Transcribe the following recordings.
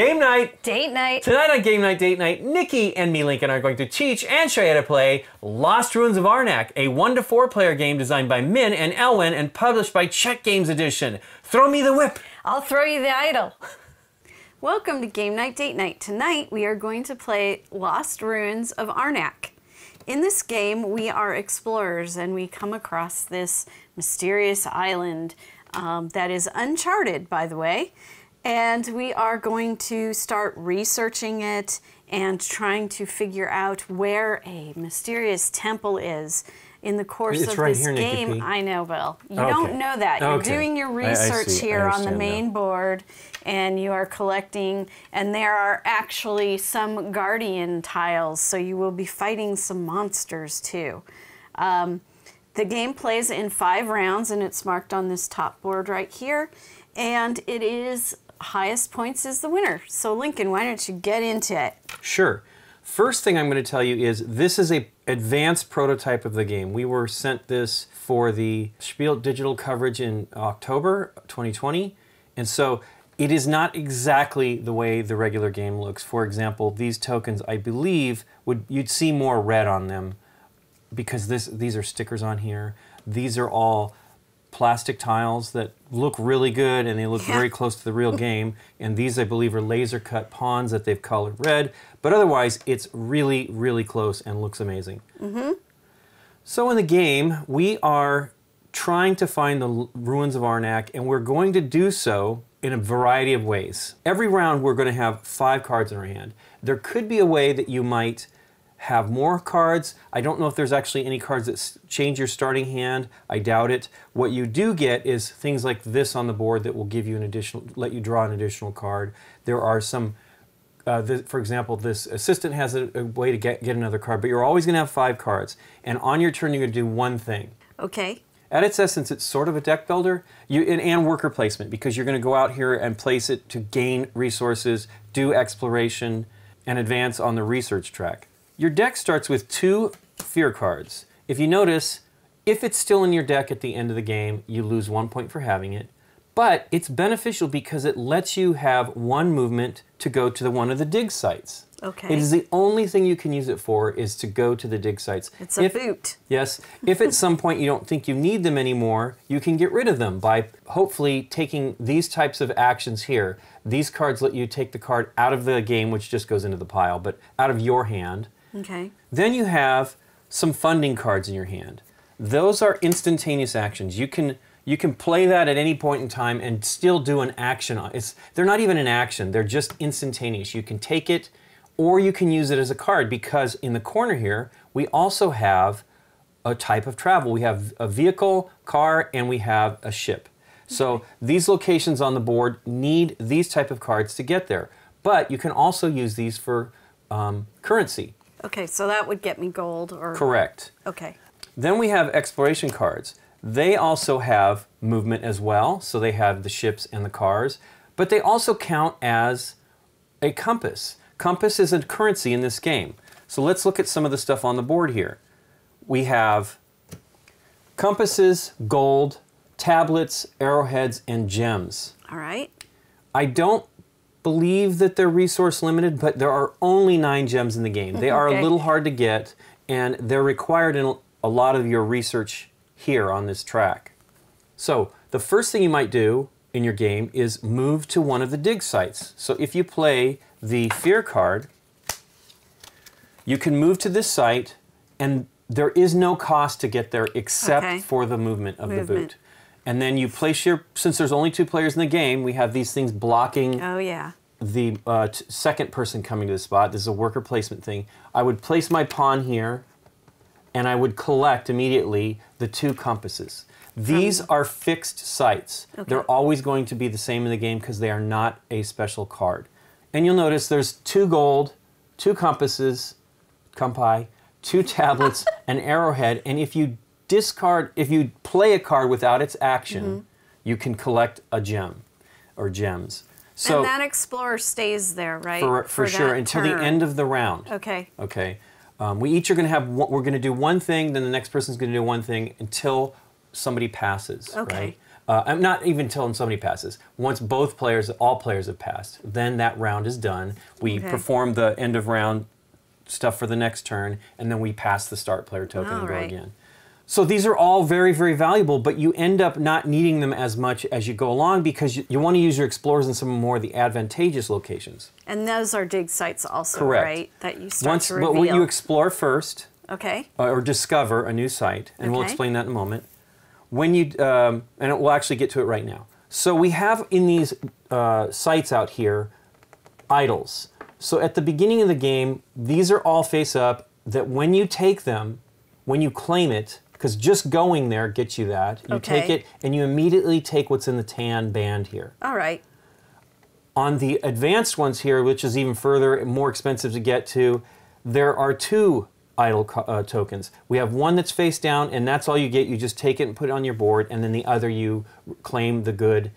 Game night! Date night. Tonight on Game Night Date Night, Nikki and me, Lincoln, are going to teach and show you how to play Lost Ruins of Arnak, a 1 to 4 player game designed by Min and Elwen and published by Czech Games Edition. Throw me the whip! I'll throw you the idol. Welcome to Game Night Date Night. Tonight we are going to play Lost Ruins of Arnak. In this game, we are explorers and we come across this mysterious island um, that is uncharted, by the way. And we are going to start researching it and trying to figure out where a mysterious temple is in the course It's of right this here, Nikki game. P. I know, Bill. You Okay. don't know that. You're Okay. doing your I- I research. I here on the main now. board and you are collecting and there are actually some guardian tiles so you will be fighting some monsters too um, the game plays in five rounds and it's marked on this top board right here and it is highest points is the winner so lincoln why don't you get into it Sure. First thing I'm going to tell you is this is a advanced prototype of the game. We were sent this for the Spiel digital coverage in October 2020, and so it is not exactly the way the regular game looks. For example, these tokens, I believe, would you'd see more red on them because this these are stickers on here. These are all plastic tiles that look really good and they look Yeah. very close to the real game. And these, I believe, are laser cut pawns that they've colored red. But otherwise, it's really, really close and looks amazing. Mm-hmm. So in the game, we are trying to find the ruins of Arnak, and we're going to do so in a variety of ways. Every round, we're going to have five cards in our hand. There could be a way that you might have more cards. I don't know if there's actually any cards that change your starting hand. I doubt it. What you do get is things like this on the board that will give you an additional, let you draw an additional card. There are some uh, th- for example, this assistant has a, a way to get, get another card, but you're always going to have five cards. And on your turn, you're going to do one thing. okay At its essence, it's sort of a deck builder you, and, and worker placement because you're going to go out here and place it to gain resources, do exploration, and advance on the research track. Your deck starts with two fear cards. If you notice, if it's still in your deck at the end of the game, you lose one point for having it. But it's beneficial because it lets you have one movement to go to the one of the dig sites. Okay. It is the only thing you can use it for is to go to the dig sites. it's a If- boot Yes. If at some point you don't think you need them anymore, you can get rid of them by hopefully taking these types of actions here. These cards let you take the card out of the game, which just goes into the pile, but out of your hand. Okay Then you have some funding cards in your hand. Those are instantaneous actions. You can you can play that at any point in time and still do an action. It's they're not even an action. They're just instantaneous. You can take it or you can use it as a card because in the corner here we also have a type of travel. We have a vehicle, car, and we have a ship. So these locations on the board need these type of cards to get there. But you can also use these for um, currency. Okay so that would get me gold or Correct. okay Then we have exploration cards. They also have movement as well, so they have the ships and the cars, but they also count as a compass. Compass is a currency in this game. So let's look at some of the stuff on the board here. We have compasses, gold, tablets, arrowheads, and gems. all right I don't believe that they're resource limited, but there are only nine gems in the game. They are Okay. a little hard to get, and they're required in a lot of your research here on this track. So, the first thing you might do in your game is move to one of the dig sites. So, if you play the fear card, you can move to this site, and there is no cost to get there except Okay. for the movement of the boot. And then you place your, since there's only two players in the game, we have these things blocking oh yeah the uh, t- second person coming to the spot. This is a worker placement thing. I would place my pawn here, and I would collect immediately the two compasses. These are fixed sites. Okay. They're always going to be the same in the game because they are not a special card. And you'll notice there's two gold, two compasses, compi, two tablets, an arrowhead, and if you discard, if you play a card without its action, Mm-hmm. you can collect a gem or gems. So and that explorer stays there, right? for, for, sure that until the end of the round. Okay. Okay. Um, we each are going to have one, we're going to do one thing, then the next person's going to do one thing until somebody passes. Okay. Right? Uh, I'm not even until somebody passes. Once both players, all players have passed, then that round is done. We Okay. perform the end of round stuff for the next turn, and then we pass the start player token and go Alright. again. So these are all very, very valuable, but you end up not needing them as much as you go along because you, you want to use your explorers in some more of the advantageous locations. And those are dig sites also, Correct. right? That you start Once, to but reveal. what you explore first, okay. uh, or discover a new site, and we'll explain that in a moment. When you, um, and we'll actually get to it right now. So we have in these uh, sites out here idols. So at the beginning of the game, these are all face up. That when you take them, when you claim it, because just going there gets you that. You take it and you immediately take what's in the tan band here. All right. On the advanced ones here, which is even further more expensive to get to, there are two idol uh, tokens. We have one that's face down, and that's all you get. You just take it and put it on your board, and then the other you claim the good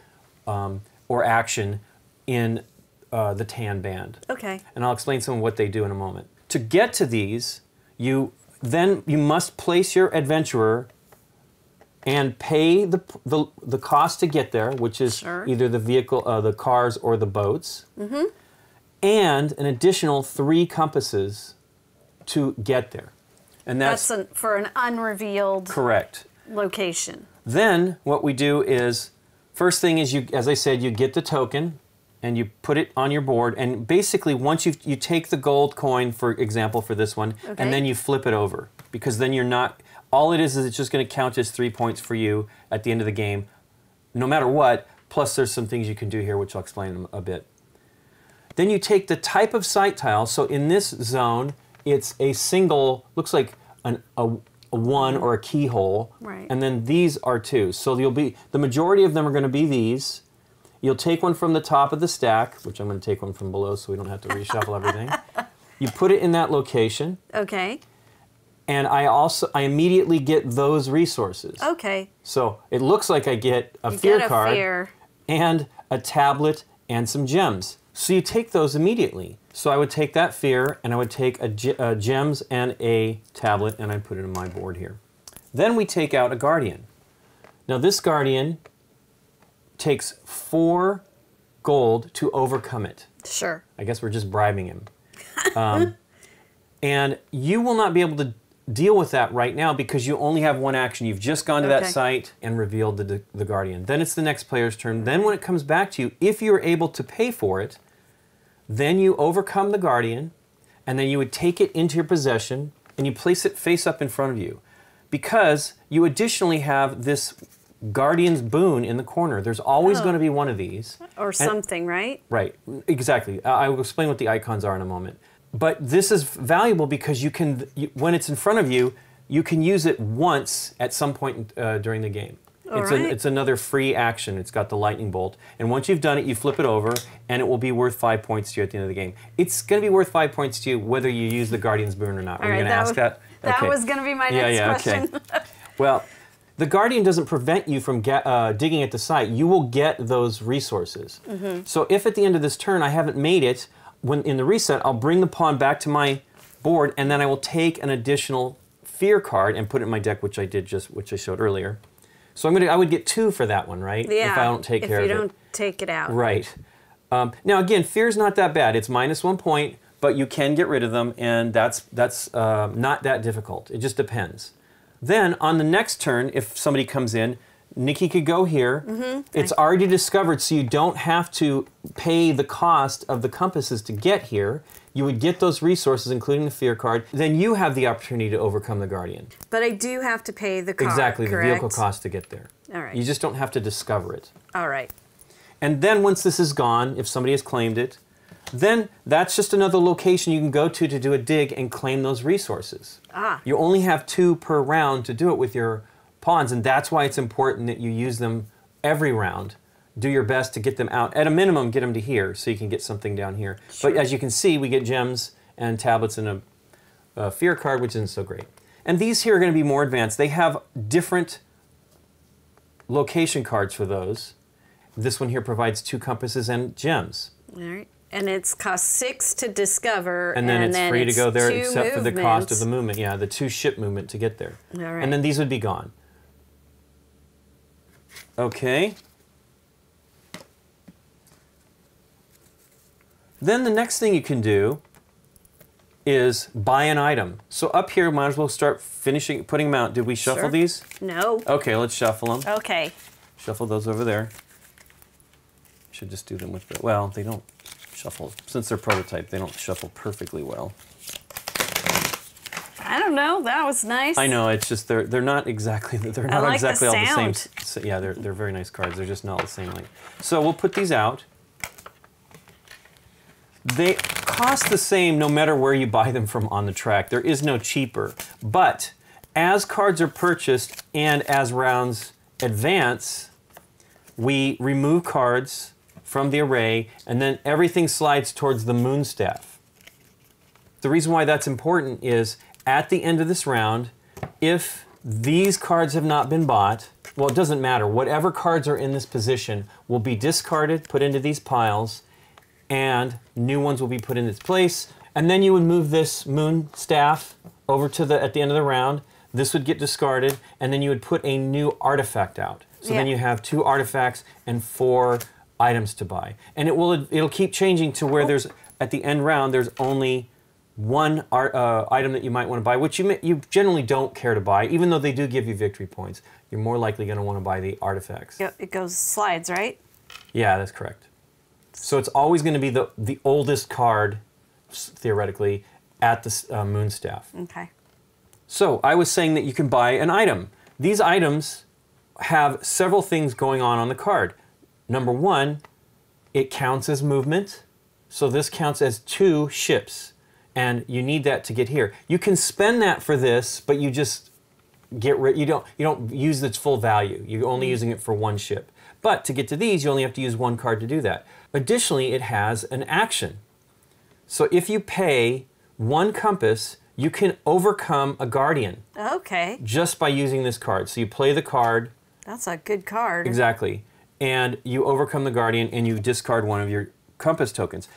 um, or action in uh, the tan band. Okay. And I'll explain some of what they do in a moment. To get to these, you then you must place your adventurer and pay the, the, the cost to get there, which is Sure. either the vehicle, uh, the cars, or the boats, and an additional three compasses to get there. And that's, That's an, for an unrevealed correct. location. Then what we do is, first thing is you, as I said, you get the token and you put it on your board, and basically once you you take the gold coin, for example, for this one, Okay. and then you flip it over because then you're not. All it is is it's just going to count as three points for you at the end of the game, no matter what. Plus, there's some things you can do here, which I'll explain a bit. Then you take the type of site tile. So in this zone, it's a single, looks like an, a, a one or a keyhole. Right. And then these are two. So you'll be the majority of them are going to be these. You'll take one from the top of the stack, which I'm going to take one from below so we don't have to reshuffle everything. You put it in that location, Okay. and I also I immediately get those resources. Okay. So it looks like I get a You fear get a card fear. and a tablet and some gems. So you take those immediately. So I would take that fear and I would take a, ge- uh, gems and a tablet and I put it in my board here. Then we take out a guardian. Now this guardian takes four gold to overcome it. Sure. I guess we're just bribing him. Um, and you will not be able to deal with that right now because you only have one action. You've just gone to that site and revealed the, the Guardian. Then it's the next player's turn. Then when it comes back to you, if you're able to pay for it, then you overcome the Guardian and then you would take it into your possession and you place it face up in front of you. Because you additionally have this Guardian's boon in the corner. There's always Oh. going to be one of these. Or something, right? Right, exactly. I will explain what the icons are in a moment. But this is valuable because you can, you, when it's in front of you, you can use it once at some point uh, during the game. It's, Alright. an, it's another free action. It's got the lightning bolt. And once you've done it, you flip it over, and it will be worth five points to you at the end of the game. It's going to be worth five points to you whether you use the Guardian's Boon or not. All Are you going to ask that? that Okay. was going to be my Yeah, next yeah, question. okay. Well, the Guardian doesn't prevent you from get, uh, digging at the site. You will get those resources. Mm-hmm. So if at the end of this turn I haven't made it, when in the reset, I'll bring the pawn back to my board, and then I will take an additional fear card and put it in my deck, which I did just, which I showed earlier. So I'm gonna, I would get two for that one, right? yeah. If I don't take care of it. If you don't take it out. Right. Um, now again, fear's not that bad. It's minus one point, but you can get rid of them, and that's that's uh, not that difficult. It just depends. Then on the next turn, if somebody comes in, Nikki could go here. Mm-hmm. It's already discovered, so you don't have to pay the cost of the compasses to get here. You would get those resources, including the fear card. Then you have the opportunity to overcome the guardian. But I do have to pay the car. exactly, correct? the vehicle cost to get there. All right. You just don't have to discover it. All right. And then once this is gone, if somebody has claimed it, then that's just another location you can go to to do a dig and claim those resources. Ah. You only have two per round to do it with your pawns, and that's why it's important that you use them every round. Do your best to get them out. At a minimum, get them to here so you can get something down here. Sure. But as you can see, we get gems and tablets and a, a fear card, which isn't so great. And these here are going to be more advanced. They have different location cards for those. This one here provides two compasses and gems. All right. And it's cost six to discover. And then it's free to go there except for the cost of the movement. Yeah, the two ship movement to get there. All right. And then these would be gone. Okay. Then the next thing you can do is buy an item. So up here, might as well start finishing putting them out. Did we shuffle Sure. these? No. Okay, let's shuffle them. Okay. Shuffle those over there. Should just do them with the, well, they don't shuffle, since they're prototype, they don't shuffle perfectly well. I don't know. That was nice. I know, it's just, they're, they're not exactly, they're not like the exactly all the same. sound. s- s- Yeah, they're, they're very nice cards. They're just not the same length. So we'll put these out. They cost the same no matter where you buy them from on the track. There is no cheaper. But as cards are purchased and as rounds advance, we remove cards from the array and then everything slides towards the moon staff. The reason why that's important is at the end of this round, if these cards have not been bought, well, it doesn't matter. Whatever cards are in this position will be discarded, put into these piles, and new ones will be put in its place. And then you would move this moon staff over to the at the end of the round. This would get discarded, and then you would put a new artifact out. So then you have two artifacts and four items to buy. And it will it'll keep changing to where there's at the end round there's only one art, uh, item that you might want to buy, which you may, you generally don't care to buy, even though they do give you victory points. You're more likely going to want to buy the artifacts. Yep, It goes slides, right? Yeah, that's correct. So it's always going to be the the oldest card, theoretically, at the uh, moon staff. Okay. So I was saying that you can buy an item. These items have several things going on on the card. Number one, it counts as movement. So this counts as two ships, and you need that to get here. You can spend that for this, but you just get rid. You don't. You don't use its full value. You're only using it for one ship. But to get to these, you only have to use one card to do that. Additionally, it has an action. So if you pay one compass, you can overcome a guardian Okay. just by using this card. So you play the card That's a good card. exactly, and you overcome the guardian, and you discard one of your compass tokens.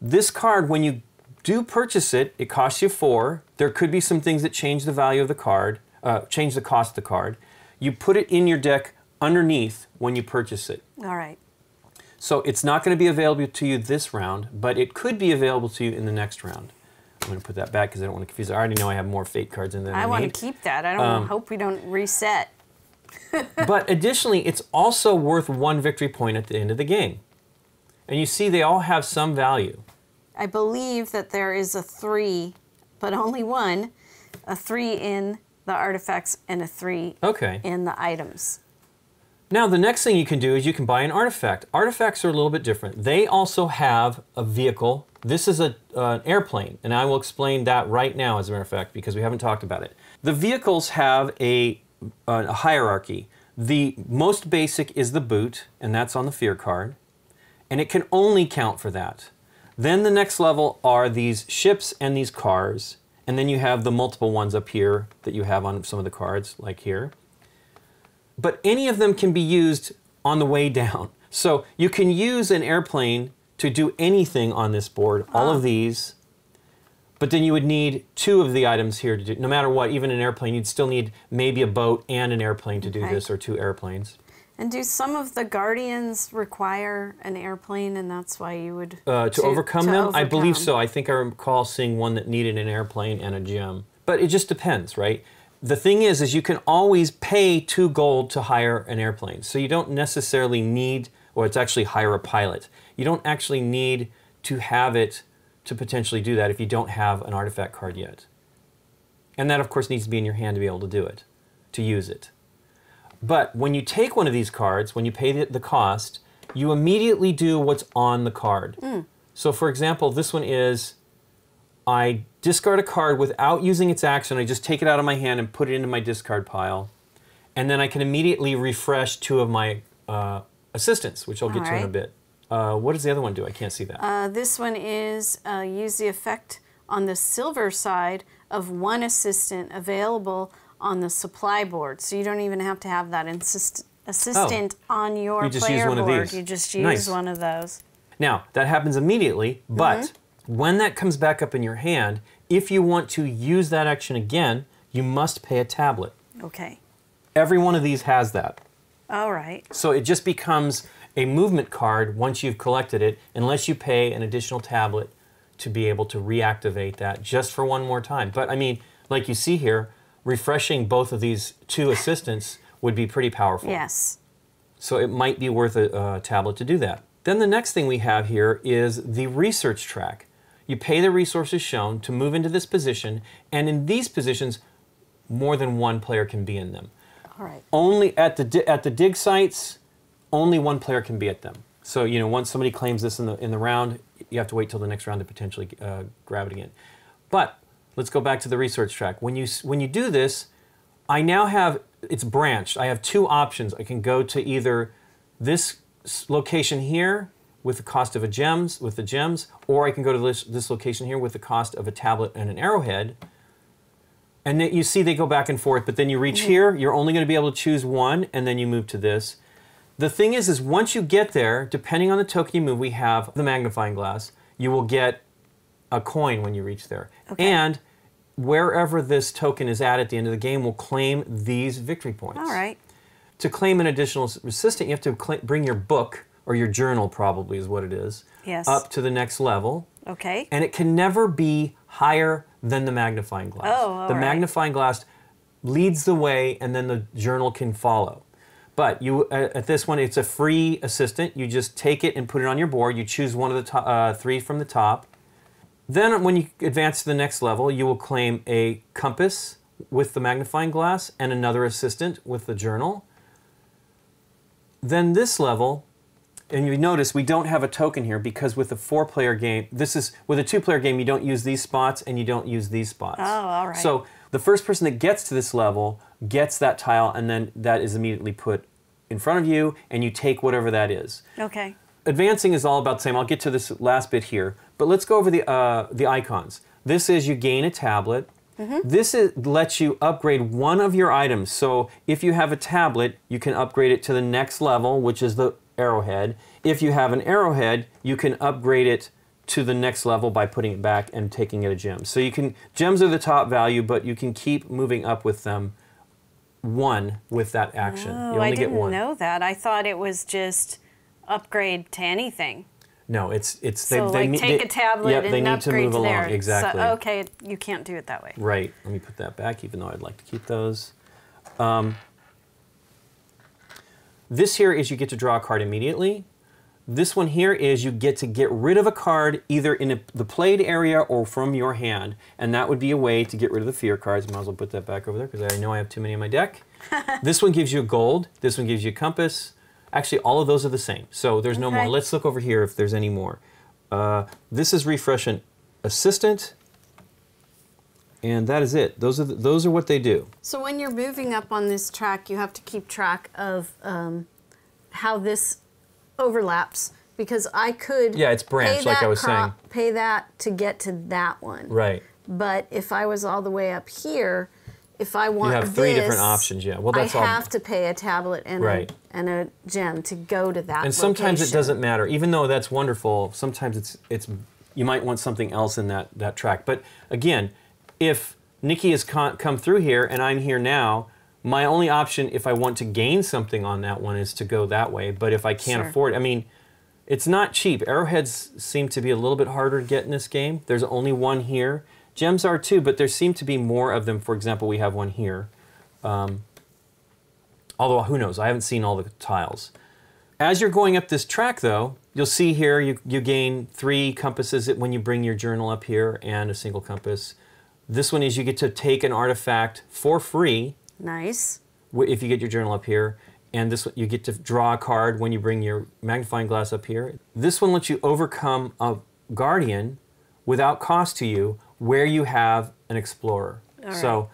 This card, when you do purchase it, it costs you four. There could be some things that change the value of the card, uh, change the cost of the card. You put it in your deck underneath when you purchase it. All right. So it's not going to be available to you this round, but it could be available to you in the next round. I'm going to put that back because I don't want to confuse. it. I already know I have more fate cards in there. I want to keep that. I don't Um, hope we don't reset. but additionally, it's also worth one victory point at the end of the game. And you see, they all have some value. I believe that there is a three, but only one, a three in the artifacts and a three Okay. in the items. Now, the next thing you can do is you can buy an artifact. Artifacts are a little bit different. They also have a vehicle. This is a, uh, an airplane, and I will explain that right now, as a matter of fact, because we haven't talked about it. The vehicles have a, Uh, a hierarchy. The most basic is the boot, and that's on the fear card, and it can only count for that. Then the next level are these ships and these cars, and then you have the multiple ones up here that you have on some of the cards, like here but any of them can be used on the way down. So you can use an airplane to do anything on this board, all of ah. these, but then you would need two of the items here to do, no matter what, even an airplane, you'd still need maybe a boat and an airplane to do Okay. this, or two airplanes. And do some of the guardians require an airplane, and that's why you would Uh, to, overcome to them? I believe so. I think I recall seeing one that needed an airplane and a gem. But it just depends, right? The thing is, is you can always pay two gold to hire an airplane. So you don't necessarily need, or it's actually hire a pilot. You don't actually need to have it to potentially do that if you don't have an artifact card yet. And that, of course, needs to be in your hand to be able to do it, to use it. But when you take one of these cards, when you pay the, the cost, you immediately do what's on the card. So, for example, this one is I discard a card without using its action. I just take it out of my hand and put it into my discard pile. And then I can immediately refresh two of my uh, assistants, which I'll get to in a bit. Uh, what does the other one do? I can't see that. Uh, this one is uh, use the effect on the silver side of one assistant available on the supply board. So you don't even have to have that insist- assistant on your Oh. You just use player one of board. these. You just use Nice. one of those. Now, that happens immediately, but Mm-hmm. when that comes back up in your hand, if you want to use that action again, you must pay a tablet. Okay. Every one of these has that. All right. So it just becomes a movement card once you've collected it, unless you pay an additional tablet to be able to reactivate that just for one more time. But I mean, like you see here, refreshing both of these two assistants would be pretty powerful. Yes. So it might be worth a, a tablet to do that. Then the next thing we have here is the research track. You pay the resources shown to move into this position, and in these positions, more than one player can be in them. All right. Only at the at the dig sites, only one player can be at them. So you know, once somebody claims this in the in the round, you have to wait till the next round to potentially uh, grab it again. But let's go back to the research track. When you when you do this, I now have it's branched. I have two options. I can go to either this location here with the cost of a gems with the gems, or I can go to this this location here with the cost of a tablet and an arrowhead. And then you see they go back and forth, but then you reach here, you're only going to be able to choose one, and then you move to this. The thing is, is once you get there, depending on the token you move, we have the magnifying glass. You will get a coin when you reach there. Okay. And wherever this token is at at the end of the game will claim these victory points. All right. To claim an additional assistant, you have to bring your book or your journal, probably is what it is, Yes. up to the next level. Okay. And it can never be higher than the magnifying glass. Oh, all the right. magnifying glass leads the way, and then the journal can follow. But you uh, at this one, it's a free assistant. You just take it and put it on your board. You choose one of the uh, three from the top. Then, when you advance to the next level, you will claim a compass with the magnifying glass and another assistant with the journal. Then this level, and you notice we don't have a token here because with a four-player game, this is with a two-player game, you don't use these spots and you don't use these spots. Oh, all right. So the first person that gets to this level gets that tile, and then that is immediately put in front of you, and you take whatever that is. Okay. Advancing is all about the same. I'll get to this last bit here, but let's go over the uh, the icons. This is you gain a tablet. This is, lets you upgrade one of your items. So if you have a tablet, you can upgrade it to the next level, which is the arrowhead. If you have an arrowhead, you can upgrade it to the next level by putting it back and taking it a gem. So you can gems are the top value, but you can keep moving up with them one with that action. Oh, you I only get didn't one. know that. I thought it was just upgrade to anything. No, it's it's So they, like they, take they- a tablet yep, and they need to upgrade move to along there. exactly. So, okay, you can't do it that way. Right. Let me put that back, even though I'd like to keep those. Um, this here is you get to draw a card immediately. This one here is you get to get rid of a card either in a, the played area or from your hand, and that would be a way to get rid of the fear cards. Might as well put that back over there because I know I have too many in my deck. this one gives you a gold. This one gives you a compass. Actually, all of those are the same, so there's no more. Let's look over here if there's any more. Uh, this is refresh an assistant, and that is it. Those are the, those are what they do. So when you're moving up on this track, you have to keep track of um, how this overlaps because I could Yeah, it's branched, pay like I was saying. Pay that to get to that one. Right. But if I was all the way up here, if I want you have three different options, yeah. Well, that's I all- have to pay a tablet and Right. a, and a gem to go to that. And sometimes it doesn't matter. Even though that's wonderful, sometimes it's it's you might want something else in that that track. But again, if Nikki has con- come through here and I'm here now, my only option if I want to gain something on that one is to go that way. But if I can't Sure. afford, I mean, it's not cheap. Arrowheads seem to be a little bit harder to get in this game. There's only one here. Gems are too, but there seem to be more of them. For example, we have one here. Um, although who knows? I haven't seen all the tiles. As you're going up this track, though, you'll see here you, you gain three compasses when you bring your journal up here and a single compass. This one is you get to take an artifact for free Nice. if you get your journal up here. And this you get to draw a card when you bring your magnifying glass up here. This one lets you overcome a guardian without cost to you where you have an explorer. So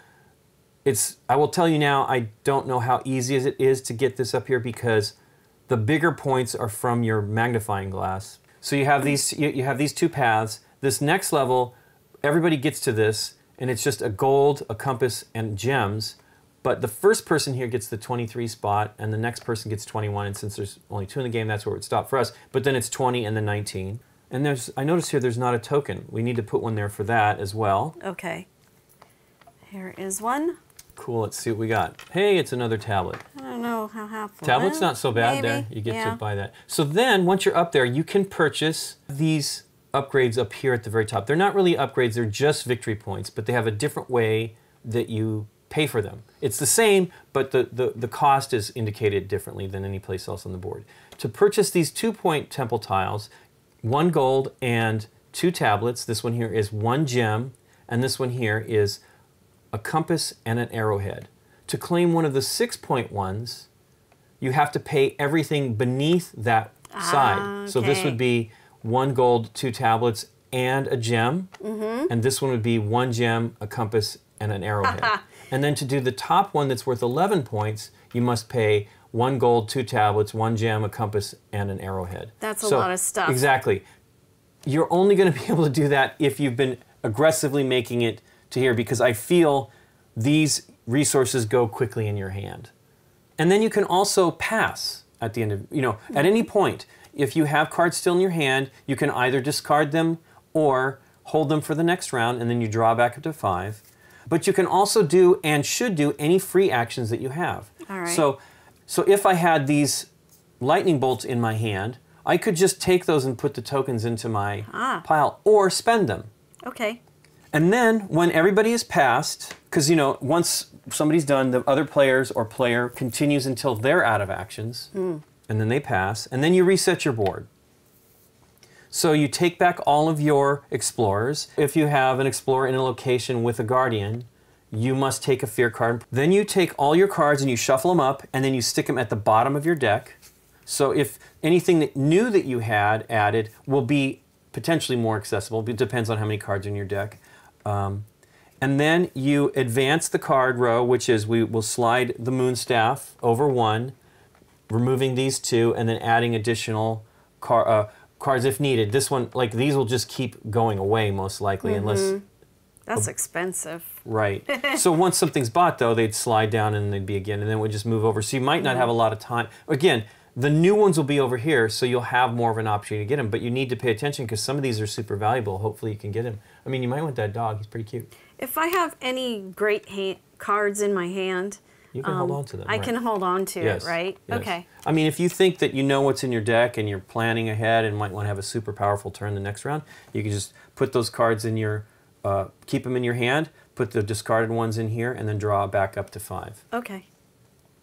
it's I will tell you now I don't know how easy as it is to get this up here because the bigger points are from your magnifying glass. So you have these you, you have these two paths. This next level, everybody gets to this, and it's just a gold, a compass, and gems. But the first person here gets the 23 spot, and the next person gets 21. And since there's only two in the game, that's where it would stop for us. But then it's 20 and then 19. And there's I notice here there's not a token. We need to put one there for that as well. Okay. Here is one. Cool. Let's see what we got. Hey, it's another tablet. I don't know have one. Tablet's not so bad there. You get yeah. to buy that. So then, once you're up there, you can purchase these upgrades up here at the very top. They're not really upgrades, they're just victory points, but they have a different way that you pay for them. It's the same, but the, the, the cost is indicated differently than any place else on the board. To purchase these two point temple tiles, one gold and two tablets, this one here is one gem, and this one here is a compass and an arrowhead. To claim one of the six point ones, you have to pay everything beneath that side. Ah, so this would be one gold, two tablets, and a gem. Mm-hmm. And this one would be one gem, a compass, and an arrowhead. and then to do the top one that's worth 11 points, you must pay one gold, two tablets, one gem, a compass, and an arrowhead. That's a lot of stuff. Exactly. You're only going to be able to do that if you've been aggressively making it to here because I feel these resources go quickly in your hand. And then you can also pass at the end of, you know, at any point, if you have cards still in your hand, you can either discard them or hold them for the next round and then you draw back up to five. But you can also do and should do any free actions that you have. All right. So, so if I had these lightning bolts in my hand, I could just take those and put the tokens into my Ah. pile or spend them. Okay. And then when everybody is passed, because you know, once somebody's done, the other players or player continues until they're out of actions, and then they pass, and then you reset your board. So you take back all of your explorers. If you have an explorer in a location with a guardian, you must take a fear card. Then you take all your cards and you shuffle them up, and then you stick them at the bottom of your deck. So if anything that new that you had added will be potentially more accessible, it depends on how many cards in your deck. Um, and then you advance the card row, which is we will slide the moon staff over one, removing these two, and then adding additional car, uh, cards if needed. This one, like these, will just keep going away most likely, unless mm-hmm. That's expensive. Right. so once something's bought, though, they'd slide down and they'd be again, and then we'd just move over. So you might not have a lot of time. Again, the new ones will be over here, so you'll have more of an opportunity to get them. But you need to pay attention because some of these are super valuable. Hopefully, you can get him. I mean, you might want that dog. He's pretty cute. If I have any great ha- cards in my hand, You can hold on to them. Um, I right. can hold on to Yes, it, right? yes. Okay. I mean, if you think that you know what's in your deck and you're planning ahead and might want to have a super powerful turn the next round, you can just put those cards in your, uh, keep them in your hand, put the discarded ones in here, and then draw back up to five. Okay.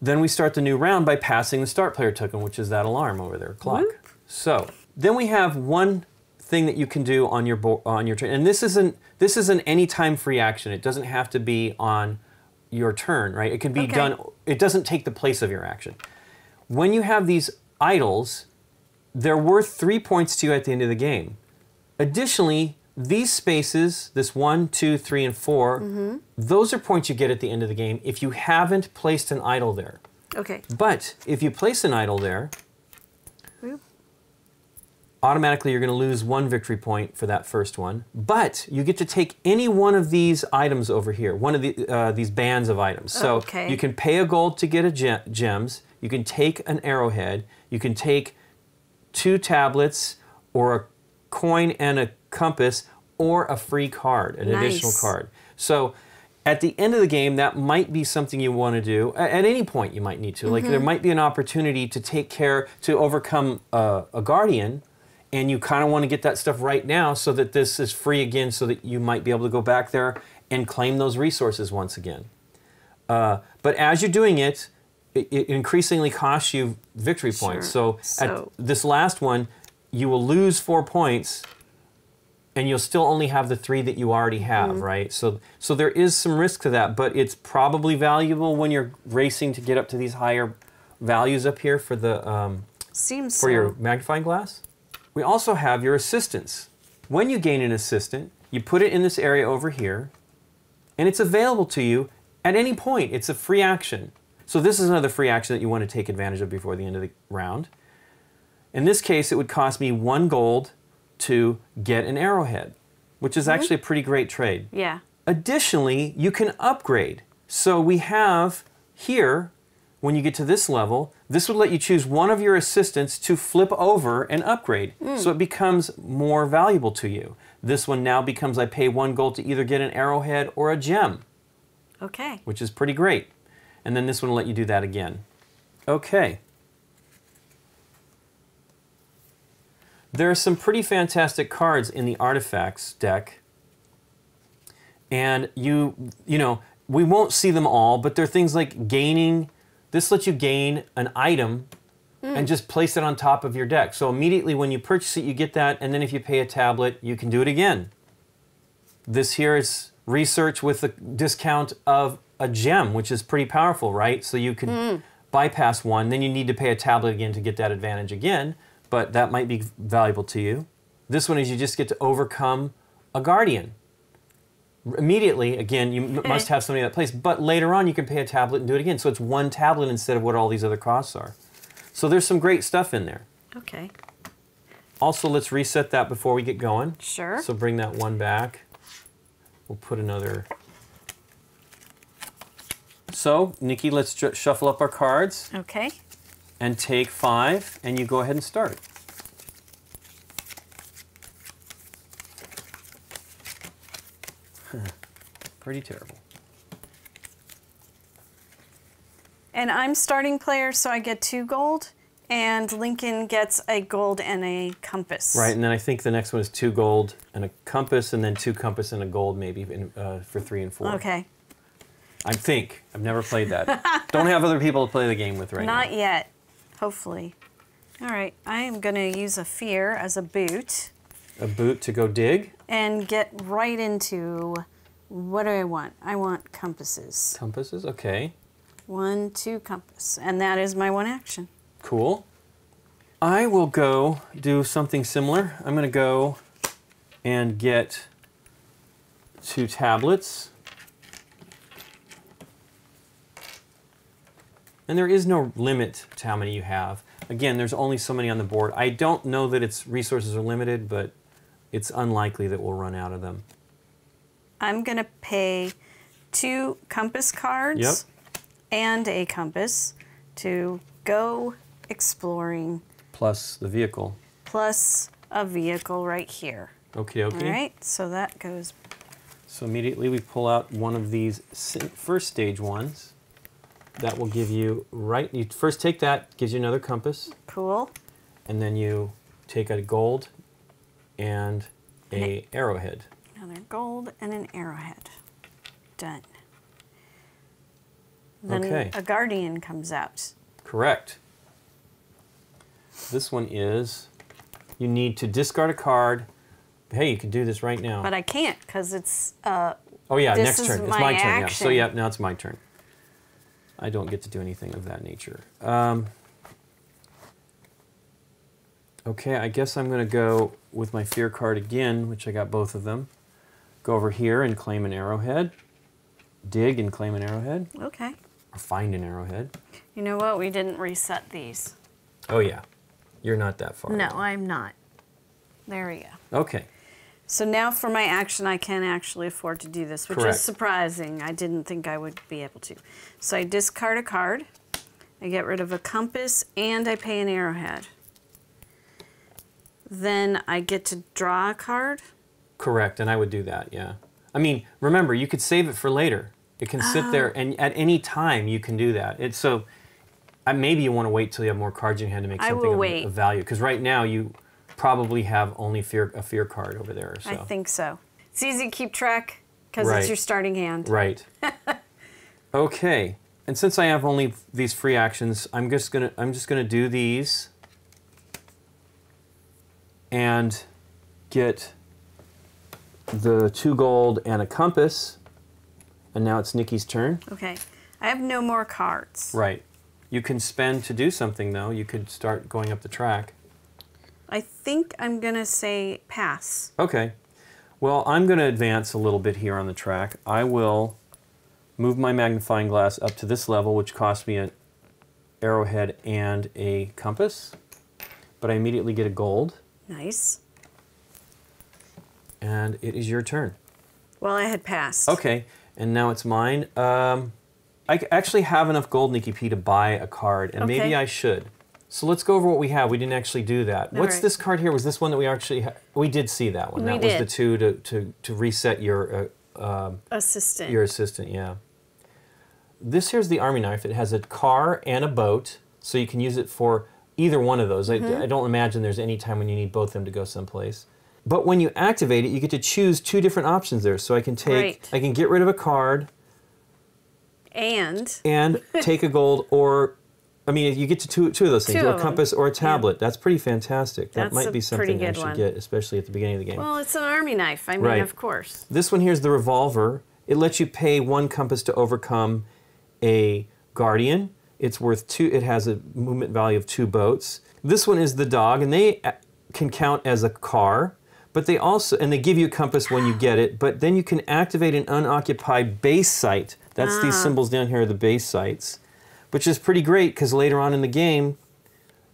Then we start the new round by passing the start player token, which is that alarm over there, clock. Whoop. So then we have one thing that you can do on your bo- on your turn, and this isn't this isn't any time free action. It doesn't have to be on your turn, right? It can be Okay. done. It doesn't take the place of your action. When you have these idols, they're worth three points to you at the end of the game. Additionally, these spaces, this one, two, three, and 4 mm-hmm. those are points you get at the end of the game if you haven't placed an idol there. Okay. But if you place an idol there. Automatically you're going to lose one victory point for that first one. But you get to take any one of these items over here, one of the, uh, these bands of items. So Okay. you can pay a gold to get a gem, gems. You can take an arrowhead. You can take two tablets or a coin and a compass or a free card, an additional card. So at the end of the game, that might be something you want to do. At any point, you might need to. Like there might be an opportunity to take care to overcome a, a guardian, and you kind of want to get that stuff right now so that this is free again, so that you might be able to go back there and claim those resources once again. Uh, but as you're doing it, it, it increasingly costs you victory points. Sure. So, So- at this last one, you will lose four points, and you'll still only have the three that you already have, Mm-hmm. right? So, so there is some risk to that, but it's probably valuable when you're racing to get up to these higher values up here for the um, Seems for so. your magnifying glass. We also have your assistants. When you gain an assistant, you put it in this area over here, and it's available to you at any point. It's a free action. So this is another free action that you want to take advantage of before the end of the round. In this case, it would cost me one gold to get an arrowhead, which is mm-hmm. actually a pretty great trade. Yeah. Additionally, you can upgrade. So we have here, when you get to this level, this would let you choose one of your assistants to flip over and upgrade. Hmm. So it becomes more valuable to you. This one now becomes I pay one gold to either get an arrowhead or a gem, Okay. which is pretty great. And then this one will let you do that again. Okay. There are some pretty fantastic cards in the artifacts deck. And you, you know, we won't see them all, but there are things like gaining. This lets you gain an item and just place it on top of your deck. So immediately when you purchase it, you get that, and then if you pay a tablet, you can do it again. This here is research with the discount of a gem, which is pretty powerful, right? So you can hmm. bypass one, then you need to pay a tablet again to get that advantage again, but that might be valuable to you. This one is you just get to overcome a guardian. Immediately, again, you m- mm-hmm. must have somebody in that place, but later on you can pay a tablet and do it again. So it's one tablet instead of what all these other costs are. So there's some great stuff in there. Okay. Also, let's reset that before we get going. Sure. So bring that one back. We'll put another. So, Nikki, let's ju- shuffle up our cards Okay. and take five, and you go ahead and start. Pretty terrible. And I'm starting player, so I get two gold, and Lincoln gets a gold and a compass. Right, and then I think the next one is two gold and a compass, and then two compass and a gold maybe in, uh, for three and four. Okay. I think. I've never played that. Don't have other people to play the game with right Not now. Not yet. Hopefully. All right. I am going to use a fear as a boot A boot to go dig. and get right into what do I want? I want compasses. Compasses, okay. One, two compass. And that is my one action. Cool. I will go do something similar. I'm going to go and get two tablets. And there is no limit to how many you have. Again, there's only so many on the board. I don't know that its resources are limited, but it's unlikely that we'll run out of them. I'm going to pay two compass cards Yep. and a compass to go exploring, Plus the vehicle. plus a vehicle right here. Okay, okay. All right, so that goes So immediately we pull out one of these first stage ones. That will give you right. You first take that, gives you another compass, cool. and then you take a gold and a arrowhead. Another gold and an arrowhead. Done. Then Okay. a guardian comes out. Correct. This one is you need to discard a card. Hey, you can do this right now. But I can't because it's uh, oh yeah, next turn. It's my my turn. Yeah. So yeah, now it's my turn. I don't get to do anything of that nature. Um, okay, I guess I'm going to go with my fear card again, which I got both of them. Go over here and claim an arrowhead. Dig and claim an arrowhead, okay. or find an arrowhead. You know what? We didn't reset these. Oh yeah, you're not that far. No. I'm not. There we go. Okay. So now for my action, I can actually afford to do this, which Correct. is surprising. I didn't think I would be able to. So I discard a card, I get rid of a compass, and I pay an arrowhead. Then I get to draw a card. Correct, and I would do that, yeah. I mean, remember, you could save it for later. It can sit there, Oh. and at any time you can do that. It's so. Uh, maybe you want to wait till you have more cards in your hand to make I something of, of value. Because right now you probably have only fear a fear card over there. So. I think so. It's easy to keep track because Right. it's your starting hand. Right. okay, and since I have only these free actions, I'm just gonna I'm just gonna do these. And get the two gold and a compass. And now it's Nikki's turn. Okay. I have no more cards. Right. You can spend to do something though. You could start going up the track. I think I'm going to say pass. Okay. Well, I'm going to advance a little bit here on the track. I will move my magnifying glass up to this level, which cost me an arrowhead and a compass. But I immediately get a gold, Nice. And it is your turn. Well, I had passed. Okay, and now it's mine. Um, I c- actually have enough gold, Nikki P, to buy a card, and maybe I should. So let's go over what we have. We didn't actually do that. What's right. this card here? Was this one that we actually ha- we did see that one? We that was the two to, to, to reset your uh, um, Assistant. your assistant. Yeah. This here's the army knife. It has a car and a boat. So you can use it for either one of those. I, I don't imagine there's any time when you need both of them to go someplace. But when you activate it, you get to choose two different options there. So I can take, Great. I can get rid of a card And and take a gold, or I mean, you get to two, two of those things, Two or a compass or a tablet. That's pretty fantastic. That might be something I should one. get, especially at the beginning of the game. well, it's an army knife. I mean, Right. of course. This one here is the revolver. It lets you pay one compass to overcome a guardian. It's worth two. It has a movement value of two boats. This one is the dog, and they can count as a car. But they also and they give you a compass when you get it. But then you can activate an unoccupied base site. That's these Ah. symbols down here are the base sites, which is pretty great because later on in the game,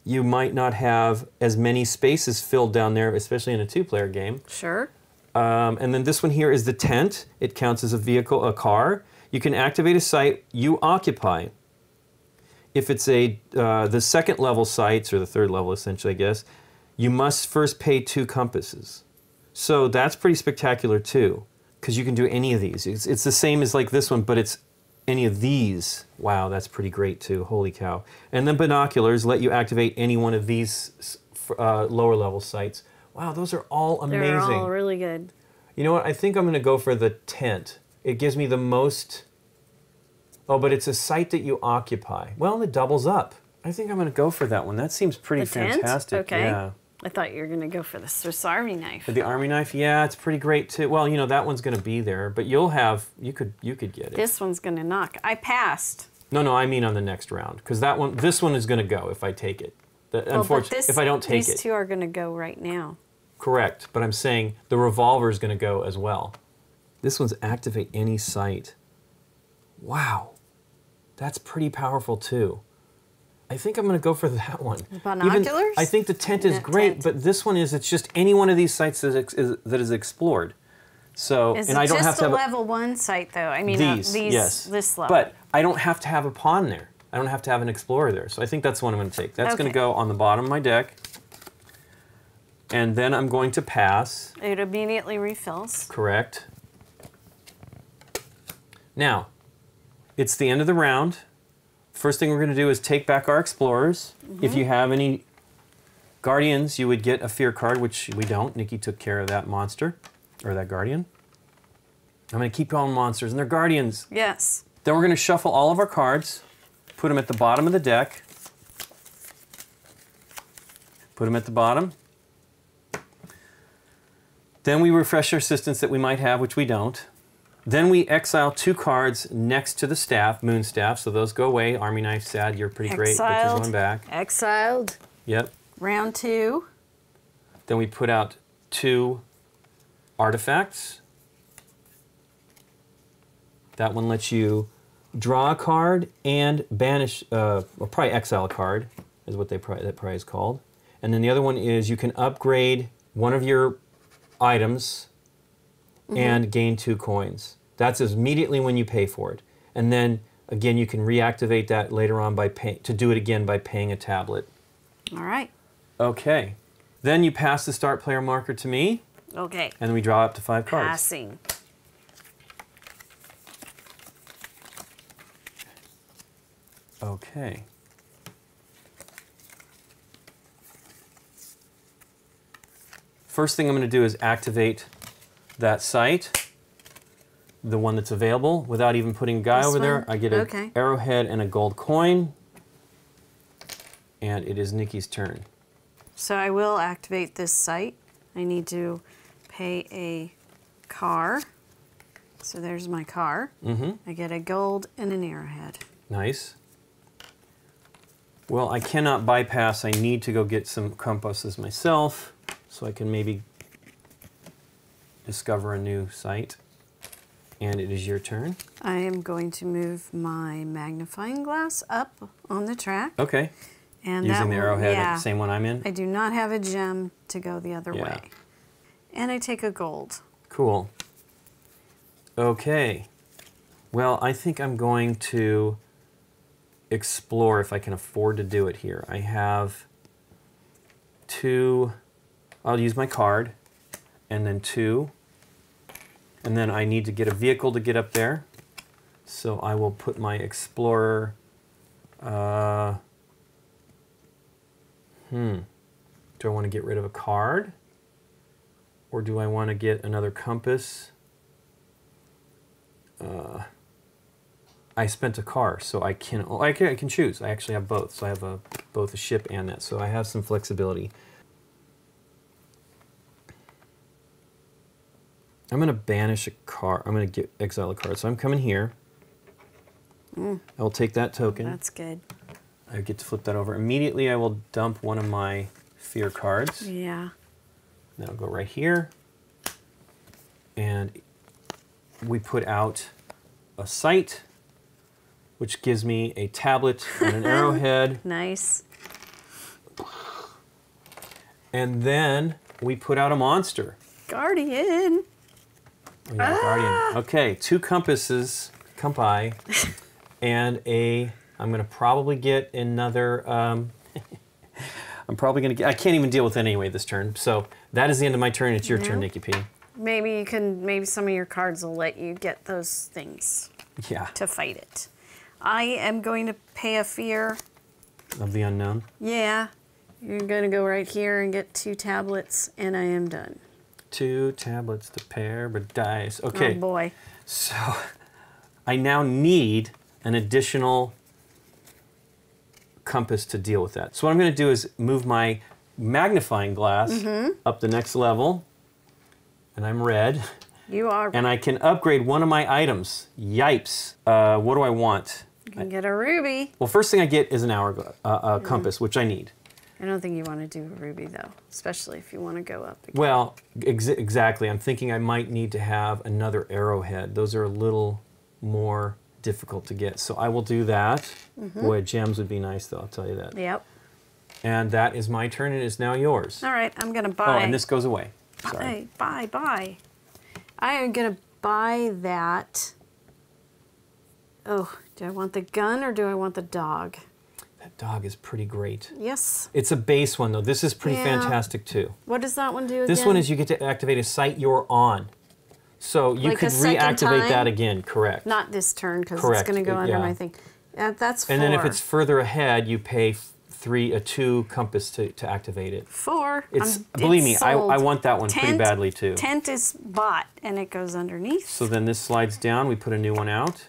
you might not have as many spaces filled down there, especially in a two-player game. Sure. Um, and then this one here is the tent. It counts as a vehicle, a car. You can activate a site you occupy. If it's a uh, the second level sites or the third level, essentially, I guess, you must first pay two compasses. So that's pretty spectacular too, because you can do any of these. It's, it's the same as like this one, but it's any of these. Wow, that's pretty great too. Holy cow! And then binoculars let you activate any one of these uh, lower level sites. Wow, those are all amazing. They're all really good. You know what? I think I'm going to go for the tent. It gives me the most. Oh, but it's a site that you occupy. Well, it doubles up. I think I'm going to go for that one. That seems pretty The tent? fantastic. Okay. Yeah. I thought you were going to go for the Swiss Army knife. For the army knife, yeah, it's pretty great too. Well, you know that one's going to be there, but you'll have you could you could get it. This one's going to knock. I passed. No, no, I mean on the next round because that one, this one is going to go if I take it. The, Well, unfortunately, this, if I don't take these it, two are going to go right now. correct. But I'm saying the revolver is going to go as well. This one's activate any site. Wow, that's pretty powerful too. I think I'm going to go for that one. Even- Binoculars? I think the tent is Net great, tent. but this one is it's just any one of these sites that is, is, that is explored. So Is and I don't just have to a have a- level one site though? I mean, uh, these, these yes, this level. But I don't have to have a pawn there. I don't have to have an explorer there. So I think that's the one I'm going to take. That's going to go on the bottom of my deck, and then I'm going to pass. it immediately refills. Correct. Now, it's the end of the round. First thing we're going to do is take back our explorers. Mm-hmm. If you have any guardians, you would get a fear card, which we don't. Nikki took care of that monster or that guardian. I'm going to keep calling monsters and they're guardians. Yes. Then we're going to shuffle all of our cards, put them at the bottom of the deck, put them at the bottom. Then we refresh our assistants that we might have, which we don't. Then we exile two cards next to the staff, moon staff, so those go away. Army knife, sad, you're pretty great, but you're going back. Exiled. Yep. Round two. Then we put out two artifacts. That one lets you draw a card and banish, uh, or probably exile a card, is what they probably, that probably is called. And then the other one is you can upgrade one of your items Mm-hmm. and gain two coins. That's immediately when you pay for it. And then again, you can reactivate that later on by pay, to do it again by paying a tablet. All right. Okay. Then you pass the start player marker to me, Okay. and we draw up to five cards. Passing. Okay. First thing I'm going to do is activate that site, the one that's available, without even putting a guy This over there. I get an Okay. arrowhead and a gold coin, and it is Nikki's turn. So I will activate this site. I need to pay a car. So there's my car. Mm-hmm. I get a gold and an arrowhead. Nice. Well, I cannot bypass. I need to go get some compasses myself so I can maybe discover a new site. And it is your turn. I am going to move my magnifying glass up on the track. Okay. And Using the will- arrowhead, yeah, same one I'm in. I do not have a gem to go the other Yeah. way. And I take a gold. Cool. Okay. Well, I think I'm going to explore if I can afford to do it here. I have two, I'll use my card, and then two. And then I need to get a vehicle to get up there. So I will put my explorer, uh, Do I want to get rid of a card? Or do I want to get another compass? Uh, I spent a car, so I can, oh, I can I can choose. I actually have both, so I have a both a ship and that, so I have some flexibility. I'm gonna banish a card. I'm gonna get exile a card. So I'm coming here. Mm. I will take that token. That's good. I get to flip that over. Immediately, I will dump one of my fear cards. Yeah. Then I'll go right here. And we put out a sight, which gives me a tablet and an arrowhead. Nice. And then we put out a monster. Guardian. Yeah, Guardian. Okay, two compasses, compi, and a. I'm gonna probably get another. Um, I'm probably gonna get. I can't even deal with it anyway this turn. So that is the end of my turn. It's your turn, Nikki P. Maybe you can. Maybe some of your cards will let you get those things Yeah, to fight it. I am going to pay a fear. of the unknown. Yeah. You're gonna go right here and get two tablets, and I am done. Two tablets to paradise. Oh Okay, Oh boy. so I now need an additional compass to deal with that. So what I'm going to do is move my magnifying glass Mm-hmm. up the next level, and I'm red, You are. and I can upgrade one of my items. Yipes! Uh, what do I want? you can get a ruby. Well, first thing I get is an hourglass, uh, a Mm. compass, which I need. I don't think you want to do a ruby though, especially if you want to go up. Again. Well, ex- exactly. I'm thinking I might need to have another arrowhead. Those are a little more difficult to get. So I will do that. Mm-hmm. Boy, gems would be nice, though, I'll tell you that. Yep. And that is my turn. And It is now yours. All right. I'm gonna oh, buy. Oh, and this goes away. Sorry. Buy, buy, buy. I am gonna buy that. Oh, do I want the gun or do I want the dog? That dog is pretty great. Yes. It's a base one, though. This is pretty Yeah. fantastic, too. What does that one do again? This one is you get to activate a site you're on. So you Like could reactivate time? that again, correct. not this turn because it's gonna go uh, under yeah. my thing. Uh, that's four. and then if it's further ahead, you pay three, a two compass to, to activate it. four, It's believe it's me, I, I want that one pretty badly too. Tent is bought and it goes underneath. So then this slides down. We put a new one out.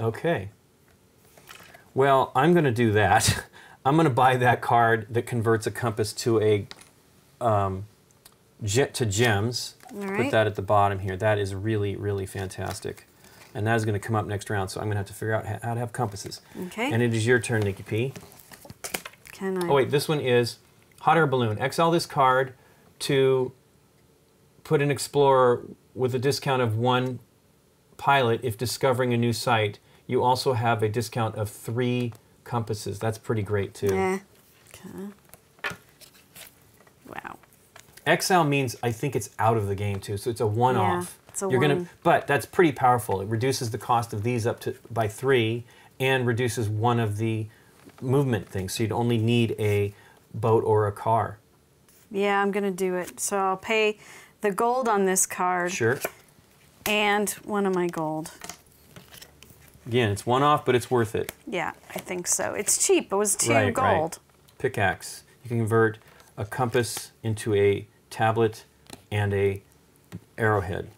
Okay. Well, I'm going to do that. I'm going to buy that card that converts a compass to a um, ge- to gems. All Put that at the bottom here. That is really really fantastic. And that is going to come up next round. So I'm going to have to figure out how to have compasses. Okay. And it is your turn, Nikki P. Can I? Oh wait, this one is hot air balloon. Exile this card to put an explorer with a discount of one pilot if discovering a new site. You also have a discount of three compasses. That's pretty great too. Yeah. Okay. Wow. Exile means I think it's out of the game too, so it's a one-off. it's a You're gonna, but that's pretty powerful. It reduces the cost of these up to by three, and reduces one of the movement things. So you'd only need a boat or a car. Yeah, I'm gonna do it. So I'll pay the gold on this card Sure. and one of my gold. Again, it's one off, but it's worth it. Yeah, I think so. It's cheap. It was two Right, right. gold. Pickaxe. You can convert a compass into a tablet and a arrowhead.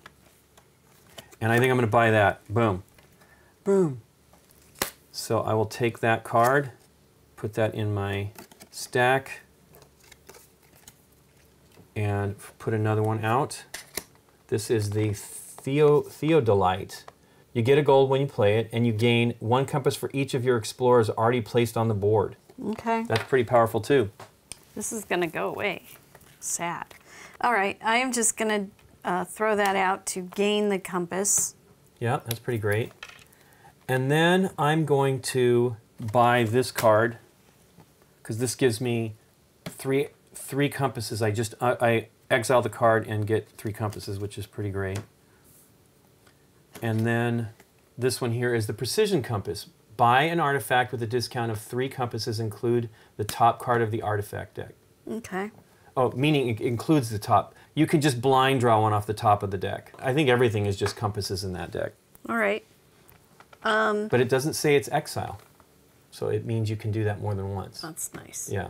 And I think I'm going to buy that. Boom. Boom. So I will take that card, put that in my stack, and put another one out. This is the Theo, Theodolite. You get a gold when you play it, and you gain one compass for each of your explorers already placed on the board. Okay. That's pretty powerful too. This is gonna go away. Sad. All right, I am just gonna uh, throw that out to gain the compass. Yeah, that's pretty great. And then I'm going to buy this card because this gives me three three compasses. I just I, I exile the card and get three compasses, which is pretty great. And then this one here is the precision compass. Buy an artifact with a discount of three compasses. Include the top card of the artifact deck. Okay. Oh, meaning it includes the top. You can just blind draw one off the top of the deck. I think everything is just compasses in that deck. All right. Um, But it doesn't say it's exile. So it means you can do that more than once. That's nice. Yeah.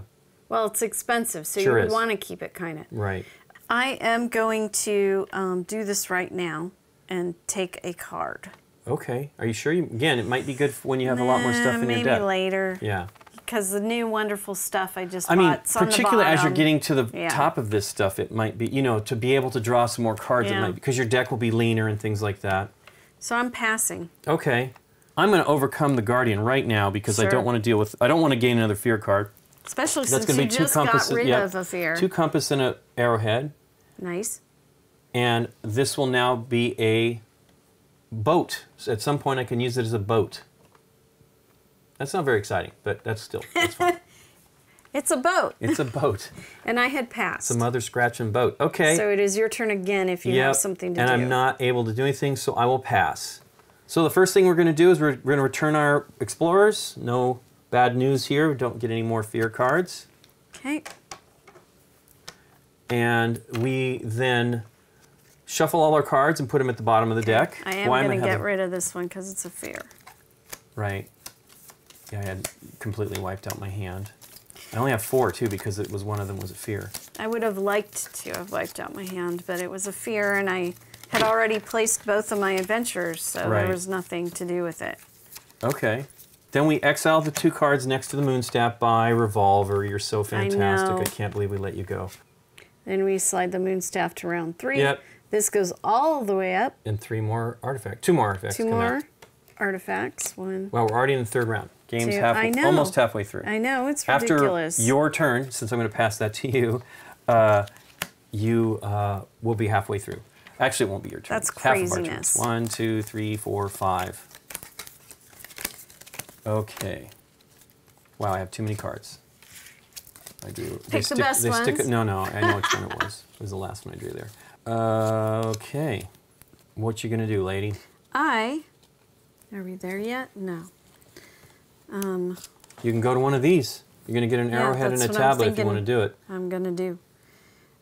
Well, it's expensive, so Sure you want to keep it kind of. Right. I am going to um, do this right now and take a card. Okay. Are you sure? You, again, it might be good for when you have a lot more stuff in maybe your deck. Maybe later. Yeah. Because the new wonderful stuff I just I mean, bought. on the particularly as you're getting to the Yeah. top of this stuff, it might be, you know, to be able to draw some more cards, it might because your deck will be leaner and things like that. So I'm passing. Okay. I'm going to overcome the Guardian right now because I don't want to deal with, I don't want to gain another fear card. Especially That's since going to you be two just got rid yeah, of a fear. Two compass and a arrowhead. Nice. And this will now be a boat. So at some point, I can use it as a boat. That's not very exciting, but that's still, that's. It's a boat. it's a boat. And I had passed. It's a mother scratching boat. Okay. So it is your turn again if you Yep, have something to and do. And I'm not able to do anything, so I will pass. So the first thing we're going to do is we're, we're going to return our explorers. No bad news here. We don't get any more fear cards. Okay. And we then shuffle all our cards and put them at the bottom of the deck. I am going to get rid of this one because it's a fear. Right. Yeah, I had completely wiped out my hand. I only have four too because it was one of them was a fear. I would have liked to have wiped out my hand, but it was a fear, and I had already placed both of my adventures, so Right. there was nothing to do with it. Okay. Then we exile the two cards next to the Moonstaff by Revolver. You're so fantastic. know. I can't believe we let you go. Then we slide the moon staff to round three. Yep. This goes all the way up. And three more artifacts. Two more artifacts. Two come more out. artifacts. One. Well, we're already in the third round. Game's Two. half, I know. almost halfway through. I know it's After ridiculous. your turn, since I'm going to pass that to you, uh, you uh, will be halfway through. Actually, it won't be your turn. That's Half of our turns. craziness. One, two, three, four, five. Okay. Wow, I have too many cards. I do. Pick the best they Stick, ones. no, no, I know which one it was. It was the last one I drew there. Uh, okay. What you gonna do, lady? I. Are we there yet? No. Um, You can go to one of these. You're gonna get an Yeah, arrowhead and a tablet if you want to do it. I'm gonna do.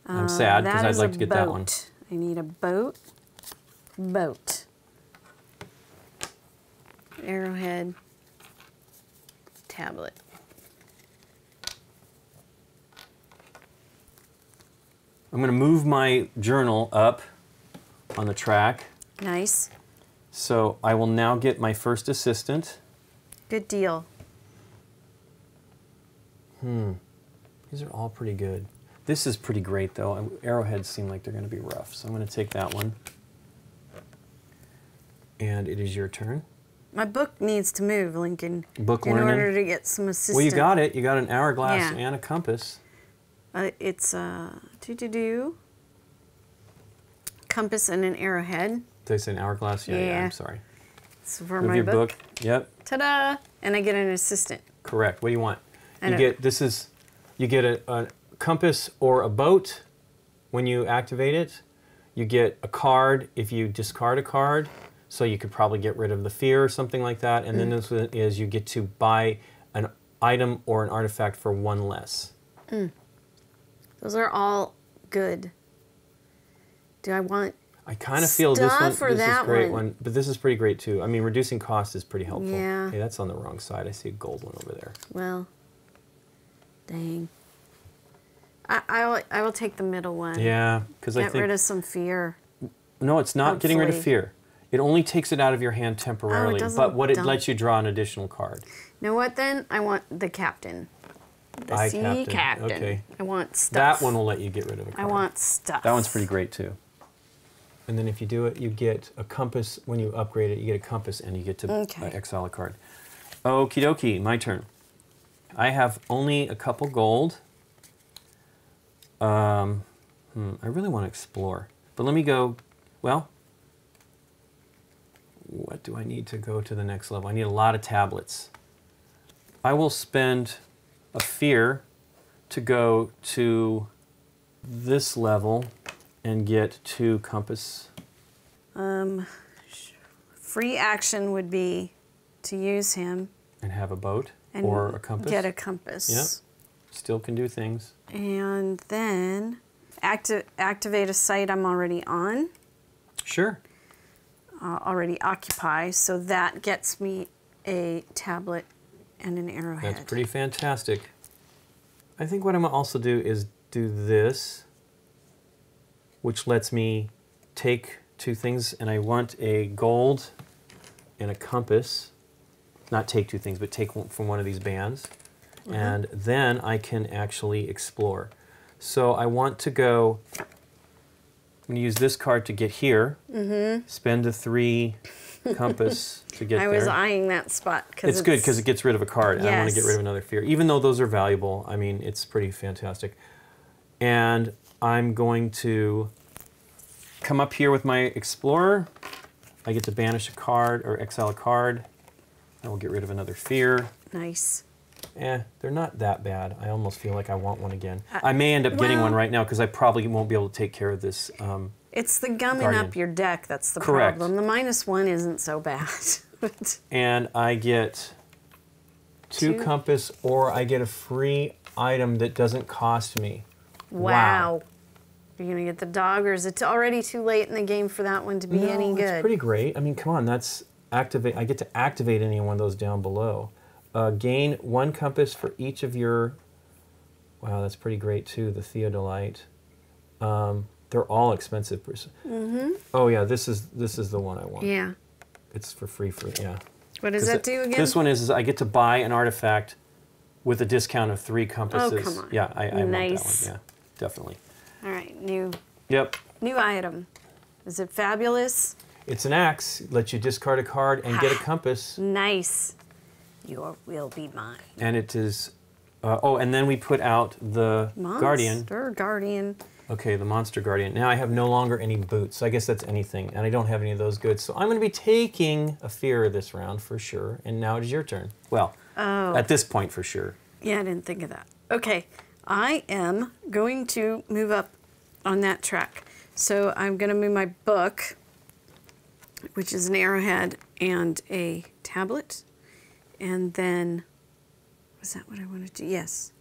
I'm Uh, sad because I'd like to get that one. boat. I need a boat. Boat. Arrowhead. Tablet. I'm gonna move my journal up on the track. Nice. So I will now get my first assistant. Good deal. Hmm. These are all pretty good. This is pretty great though. Arrowheads seem like they're going to be rough, so I'm going to take that one. And it is your turn. My book needs to move, Lincoln. Book in learning. order to get some assistance. Well, you got it. You got an hourglass Yeah. and a compass. Uh, it's a do do do. Compass and an arrowhead. Did I say an hourglass? Yeah, yeah. Yeah. I'm sorry. It's for Move my your book. book. Yep. Ta-da! And I get an assistant. Correct. What do you want? I You get this is you get a, a compass or a boat when you activate it. You get a card if you discard a card, so you could probably get rid of the fear or something like that. And then Mm. this one is you get to buy an item or an artifact for one less. Those are all good. Do I want? I kind of feel this one this is that great one? one, but this is pretty great too. I mean, reducing cost is pretty helpful. Yeah. Hey, that's on the wrong side. I see a gold one over there. Well, dang. I I will, I will take the middle one. Yeah, because I think Get rid of some fear. No, it's not getting rid of Oh, fear. It only takes it out of your hand oh, temporarily, doesn't but what it lets you draw an additional card. You know what? Then I want the captain. The Aye, sea captain. captain. Okay. I want stuff. That one will let you get rid of a card. I want stuff. That one's pretty great too. And then if you do it, you get a compass. When you upgrade it, you get a compass and you get to Okay. uh, exile a card. Okie dokie, my turn. I have only a couple gold. Um, hmm, I really want to explore. But let me go, well, what do I need to go to the next level? I need a lot of tablets. I will spend a fear to go to this level and get two compass. Um, free action would be to use him and have a boat and or a compass. get a compass. Yep. Still can do things. And then acti- activate a site I'm already on, Sure. uh, already occupy. So that gets me a tablet and an arrowhead. That's pretty fantastic. I think what I'm gonna also do is do this, which lets me take two things, and I want a gold and a compass. Not take two things, but take one from one of these bands. Mm-hmm. And then I can actually explore. So I want to go, I'm gonna use this card to get here. Mm-hmm. Spend the three compass to get I there. was eyeing that spot because It's good because it gets rid of a card. and I want to get rid of another fear. Even though those are valuable, I mean, it's pretty fantastic. And I'm going to come up here with my Explorer. I get to banish a card or exile a card. I will get rid of another fear. nice. Eh, they're not that bad. I almost feel like I want one again. I- I may end up getting one right now because I probably won't be able to take care of this. Um, It's the gumming Guardian. up your deck that's the Correct. problem. The minus one isn't so bad. And I get two, Two. compass or I get a free item that doesn't cost me. wow. Are you gonna get the dog, or is it already too late in the game for that one to be no, any It's good? pretty great. I mean, come on, that's activate. I get to activate any one of those down below. Uh, gain one compass for each of your. Wow, that's pretty great too. The Theodolite. Um, they're all expensive. Mm-hmm. Oh yeah, this is this is the one I want. yeah. It's for free for yeah. What does that it- do again? This one is, is I get to buy an artifact with a discount of three compasses. Oh, come on. Yeah, I, I Nice. want that one. Yeah, definitely. All right, new Yep. new item. Is it fabulous? It's an axe. Lets you discard a card and get a compass. Nice. Your will be mine. And it is. Uh, oh, and then we put out the guardian. Monster guardian. Okay, the monster guardian. Now I have no longer any boots. I guess that's anything, and I don't have any of those goods. So I'm going to be taking a fear this round for sure. And now it is your turn. Well, Oh. at this point for sure. Yeah, I didn't think of that. Okay, I am going to move up on that track. So I'm going to move my book, which is an arrowhead and a tablet. And then, was that what I wanted to? Do? Yes.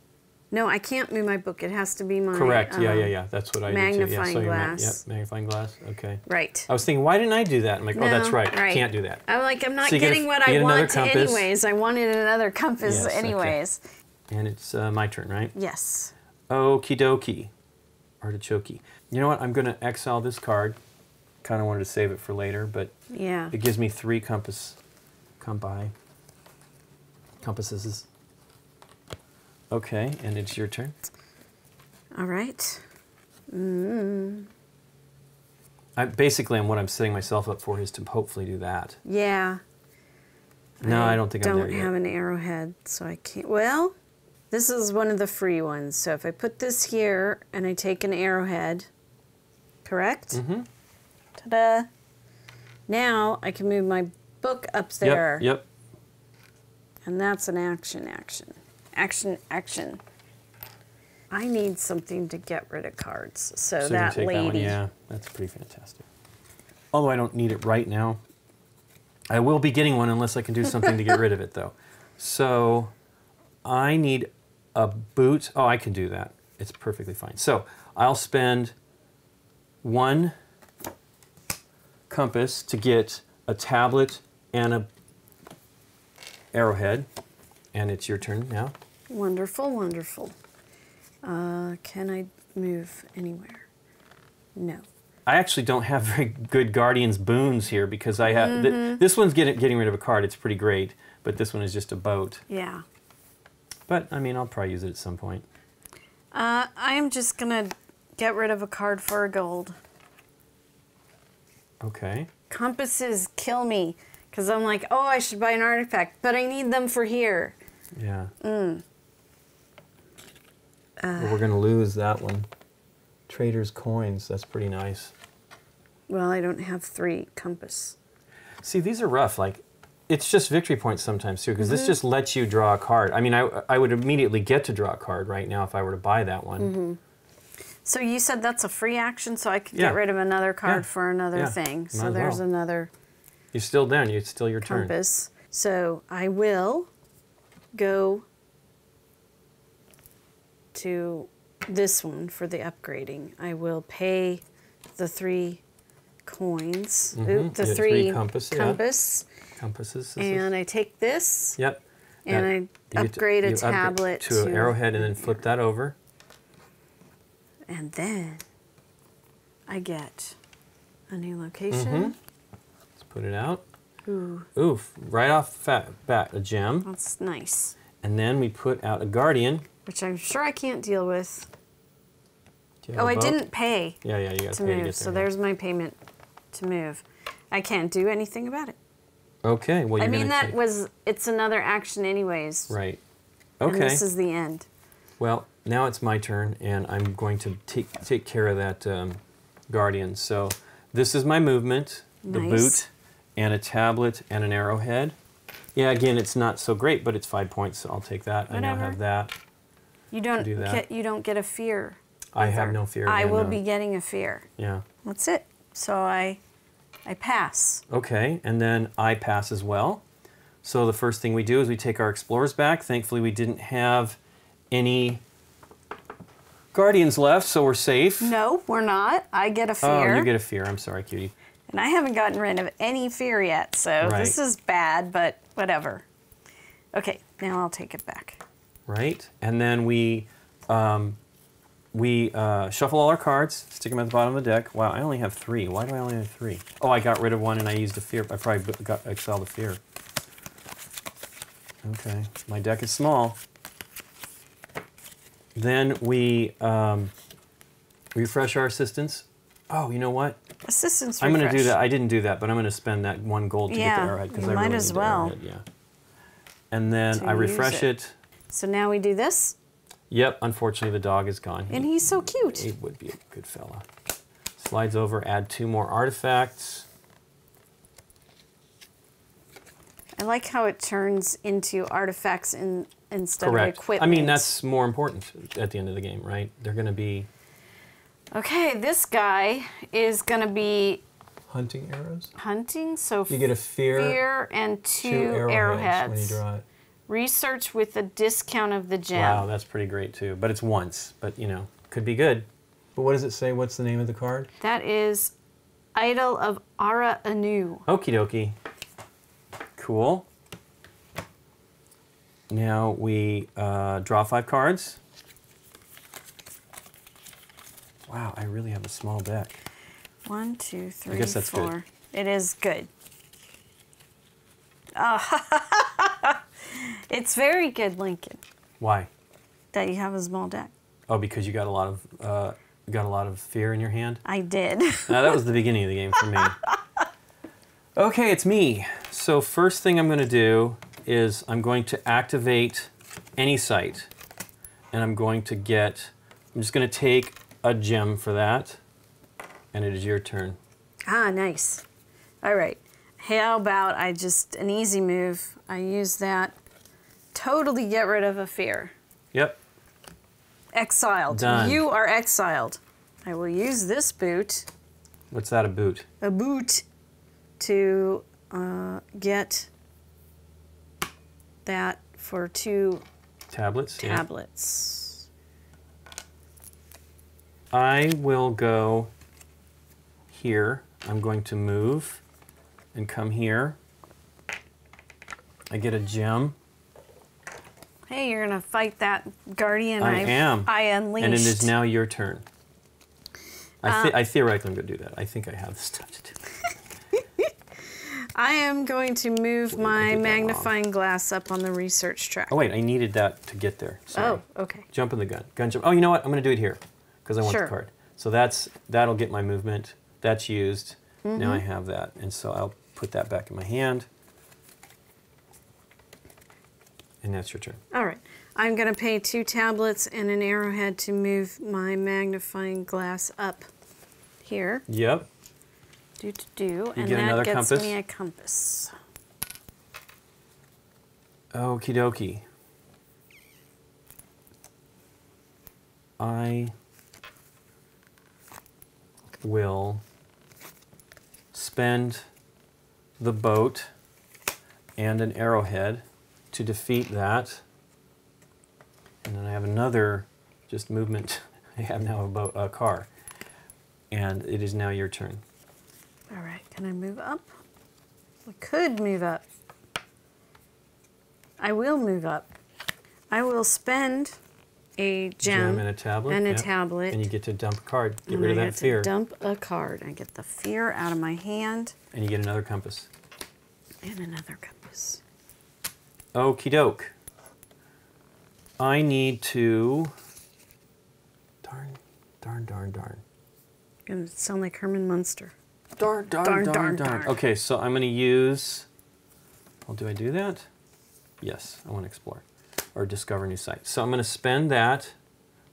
No, I can't move my book. It has to be my. Correct. yeah, um, yeah, yeah. That's what I did too. Yeah, magnifying so glass. Yep, magnifying glass. Okay. Right. I was thinking, why didn't I do that? I'm like, oh, that's right. right. Can't do that. I'm like, I'm not So you get getting what I want anyways. I wanted another compass Yes, okay. anyways. And it's uh, my turn, right? Yes. Okie dokie. Artichoke. You know what? I'm going to exile this card. Kind of wanted to save it for later, but Yeah. it gives me three compass. Come by. Compasses. Okay, and it's your turn. All right. I, basically, and what I'm setting myself up for is to hopefully do that. Yeah. No, I don't think I'm don't there have yet. an arrowhead, so I can't. Well, this is one of the free ones. So if I put this here and I take an arrowhead, correct? Mm-hmm. Ta-da! Now I can move my book up there, Yep, yep. and that's an action, action, action, action. I need something to get rid of cards. So, So that lady. that one. Yeah, that's pretty fantastic. Although I don't need it right now. I will be getting one unless I can do something to get rid of it, though. So I need a boot. Oh, I can do that. It's perfectly fine. So I'll spend one compass to get a tablet and a arrowhead, and it's your turn now. Wonderful, wonderful. Uh, can I move anywhere? No. I actually don't have very good Guardian's boons here because I have Mm-hmm. this one's getting getting rid of a card. It's pretty great, but this one is just a boat. Yeah. But I mean, I'll probably use it at some point. Uh, I am just gonna get rid of a card for a gold. Okay. Compasses kill me because I'm like, oh, I should buy an artifact, but I need them for here. Yeah. Mm. Well, we're gonna lose that one. Trader's coins. That's pretty nice. Well, I don't have three compass. See, these are rough. Like, it's just victory points sometimes too, because Mm-hmm. this just lets you draw a card. I mean, I I would immediately get to draw a card right now if I were to buy that one. Mm-hmm. So you said that's a free action, so I could Yeah. get rid of another card Yeah. for another Yeah. thing. Might So there's well. another You're still down. It's still your turn. compass. So I will go to this one for the upgrading. I will pay the three coins, Mhm. oop, the three, three compass, yeah. Compasses. and I take this. Yep. And That- I upgrade a tablet to, an arrowhead and then flip that over. And then I get a new location. Mm-hmm. Let's put it out. Ooh, Oof, right off the fat, bat, a gem. that's nice. And then we put out a guardian. Which I'm sure I can't deal with. Do you have Oh, I didn't pay Yeah, yeah, you got to to pay to move. get So there. there's my payment to move. I can't do anything about it. Okay, well, I mean, that take- was, it's another action, anyways. Right. And Okay. this is the end. Well, now it's my turn, and I'm going to take take care of that um, guardian. So this is my movement, the boot, and a tablet and an arrowhead. Yeah, again, it's not so great, but it's five points, so I'll take that. I now have that. You don't do get, you don't get a fear. I have no fear. I will no. be getting a fear. Yeah. That's it. So I, I pass. Okay, and then I pass as well. So the first thing we do is we take our explorers back. Thankfully, we didn't have any guardians left, so we're safe. No, we're not. I get a fear. Oh, you get a fear. I'm sorry, cutie. and I haven't gotten rid of any fear yet, so Right. this is bad, but whatever. Okay, now I'll take it back. Right? And then we um, we uh, shuffle all our cards, stick them at the bottom of the deck. Wow, I only have three. Why do I only have three? Oh, I got rid of one and I used a fear. I probably got excel the fear. Okay, my deck is small. Then we um, refresh our assistants. Oh, you know what? Assistance I'm going to do that. I didn't do that, but I'm going to spend that one gold to get Yeah, the arrowhead because I might really as well. arrowhead, Yeah. And then To I refresh it. it. So now we do this, Yep, unfortunately the dog is gone. and He- he's so cute. He would be a good fella. Slides over, add two more artifacts. I like how it turns into artifacts in, instead Correct. of equipment. I mean, that's more important at the end of the game, right? They're going to be Okay, this guy is going to be hunting arrows. hunting, so You get a fear, fear and two, two arrowheads, when you draw it. Research with the discount of the gem. Wow, that's pretty great too. But it's once, but you know, could be good. But what does it say? What's the name of the card? That is Idol of Ara Anu. Okie dokie. Cool. Now we uh, draw five cards. Wow, I really have a small deck. One, two, three. I guess that's good. It is good. Oh, it's very good, Lincoln, Why? that you have a small deck. Oh, because you got a lot of uh, got a lot of fear in your hand. I did. Now, that was the beginning of the game for me. Okay, it's me. So first thing I'm going to do is I'm going to activate any site, and I'm going to get. I'm just going to take a gem for that, and it is your turn. ah, nice. All right. How about I just, an easy move, I use that, totally get rid of a fear. Yep. Exiled. Done. You are exiled. I will use this boot, What's that? A boot. a boot, to uh, get that for two Tablets. yeah. tablets. I will go here. I'm going to move and come here. I get a gem. Hey, you're gonna fight that guardian I am. I unleashed. And it is now your turn. I, Uh, thi- I theoretically am going to do that. I think I have the stuff to do. I am going to move I my magnifying glass up on the research track. Oh wait, I needed that to get there. Sorry. Oh, okay. Jump in the gun. Gun jump. Oh, you know what? I'm going to do it here because I want Sure. the card. So that's that'll get my movement. That's used. Mm-hmm. Now I have that, and so I'll put that back in my hand. And that's your turn. All right. I'm going to pay two tablets and an arrowhead to move my magnifying glass up here. Yep. Do do do, and get that gets compass? me a compass. Okie dokie. I will spend the boat and an arrowhead to defeat that. And then I have another just movement. I have now a, boat, a car. And it is now your turn. All right. Can I move up? I could move up. I will move up. I will spend a gem, Gem and a tablet. and a yep. tablet. And you get to dump a card. Get and rid of I that get fear. To dump a card. I get the fear out of my hand and you get another compass. and another compass. Okie doke. I need to. Darn, darn, darn, darn. Gonna sound like Herman Munster. Darn, darn, Darn, darn, darn, darn. Okay, so I'm going to use. Well, do I do that? Yes, I want to explore or discover new sites. So I'm going to spend that.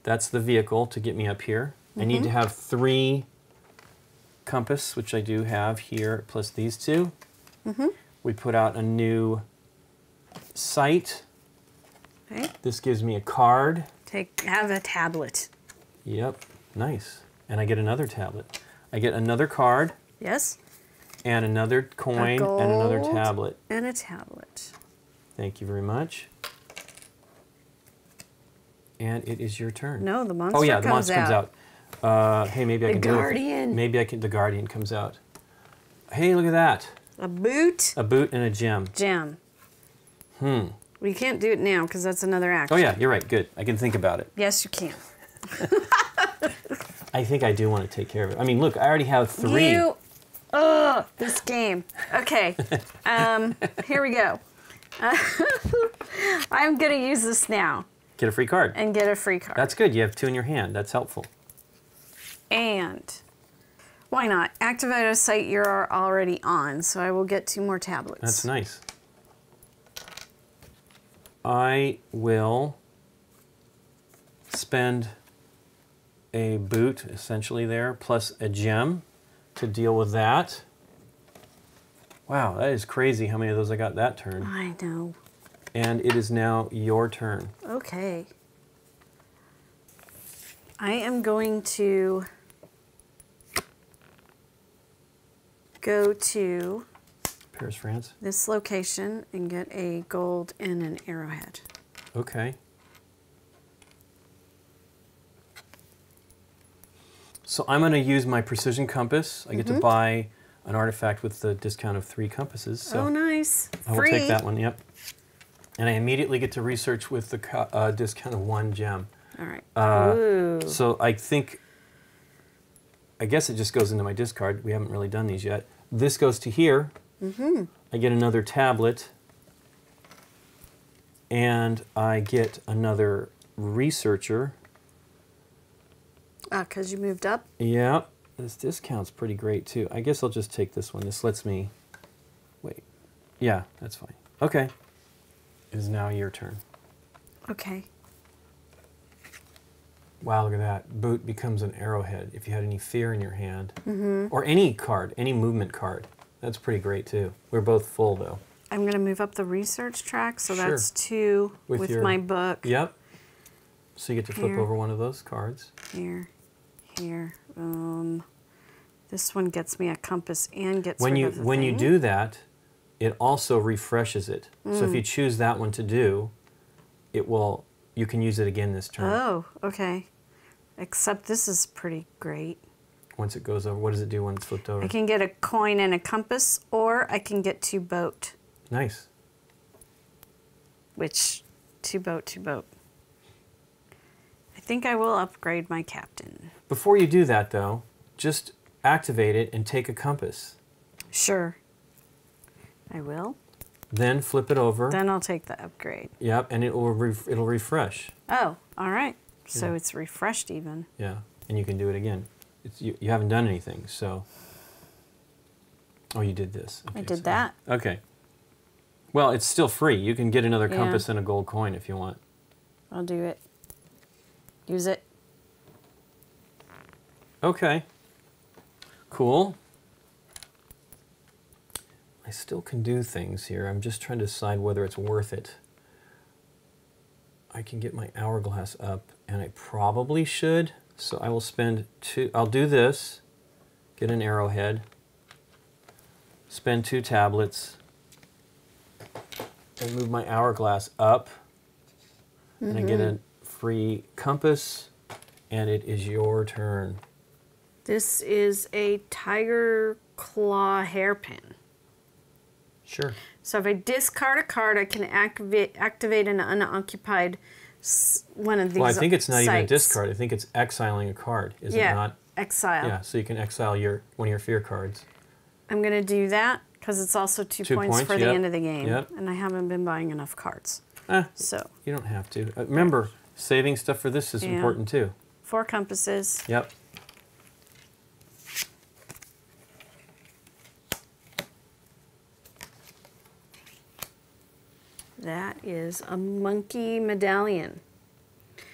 That's the vehicle to get me up here. I need to Mm-hmm. have three compass, which I do have here, plus these 2 Mm-hmm. We put out a new site. Okay. This gives me a card. Take have a tablet. Yep, nice. And I get another tablet. I get another card Yes. and another coin and another tablet. And a tablet. Thank you very much. And it is your turn. No, the monster Oh yeah, the comes monster out. comes out. Uh, hey, maybe I The can do it. Guardian. Maybe I can. The guardian comes out. Hey, look at that! A boot. A boot and a gem. Gem. Hmm. Well, you can't do it now because that's another action. Oh yeah, you're right. Good. I can think about it. Yes, you can. I think I do want to take care of it. I mean, look, I already have three. You. Ugh, this game. Okay. Um, here we go. I'm gonna use this now Get a free card. and get a free card. That's good. You have two in your hand. That's helpful. And why not activate a site you're already on? So I will get two more tablets. That's nice. I will spend a boot essentially there plus a gem to deal with that. Wow, that is crazy how many of those I got that turn. I know. And it is now your turn. Okay. I am going to go to France. this location and get a gold and an arrowhead. Okay. So I'm going to use my precision compass. I get to buy an artifact with the discount of three compasses. So oh, nice. I will Free. take that one. Yep. And I immediately get to research with the uh, discount of one gem. All right. Uh, Ooh. So I think, I guess it just goes into my discard. We haven't really done these yet. This goes to here. Mm-hmm. I get another tablet. And I get another researcher. Ah, because you moved up? Yeah, this discount's pretty great too. I guess I'll just take this one. This lets me. Wait. Yeah, that's fine. Okay. It is now your turn. Okay. Wow, look at that. Boot becomes an arrowhead if you had any fear in your hand. Or any card, any movement card. That's pretty great too. We're both full though. I'm going to move up the research track, so Sure. that's two With with, your- my book. Yep. So you get to flip Here. over one of those cards. Here, here. Um, this one gets me a compass and gets when rid you of the when you thing. do that, it also refreshes it. So Mm. if you choose that one to do, it will you can use it again this turn. Oh, okay. Except this is pretty great. Once it goes over, what does it do when it's flipped over? I can get a coin and a compass, or I can get two boat, Nice. which two boat, two boat. I think I will upgrade my captain. Before you do that though, just activate it and take a compass. Sure. I will. Then flip it over. Then I'll take the upgrade. Yep, and it will ref- it'll refresh. Oh, all right. So Yeah. it's refreshed even. Yeah, and you can do it again. It's, you, you haven't done anything, so. Oh, you did this. I did so- that. Okay. Well, it's still free. You can get another Yeah. compass and a gold coin if you want. I'll do it. Use it. Okay. Cool. I still can do things here. I'm just trying to decide whether it's worth it. I can get my hourglass up, and I probably should. So I will spend two. I'll do this. Get an arrowhead. Spend two tablets. And move my hourglass up. And I get mm-hmm. a free compass. And it is your turn. This is a tiger claw hairpin. Sure. So if I discard a card, I can activate activate an unoccupied one of these. Well, I think it's not even a discard. I think it's exiling a card, is yeah, it not? exile. Yeah, so you can exile your one of your fear cards. I'm gonna do that because it's also two, Two points, points, for the end of the game, yep. and I haven't been buying enough cards. Eh, So you don't have to. Uh, remember, saving stuff for this is Yeah. important too. four compasses. Yep. That is a monkey medallion.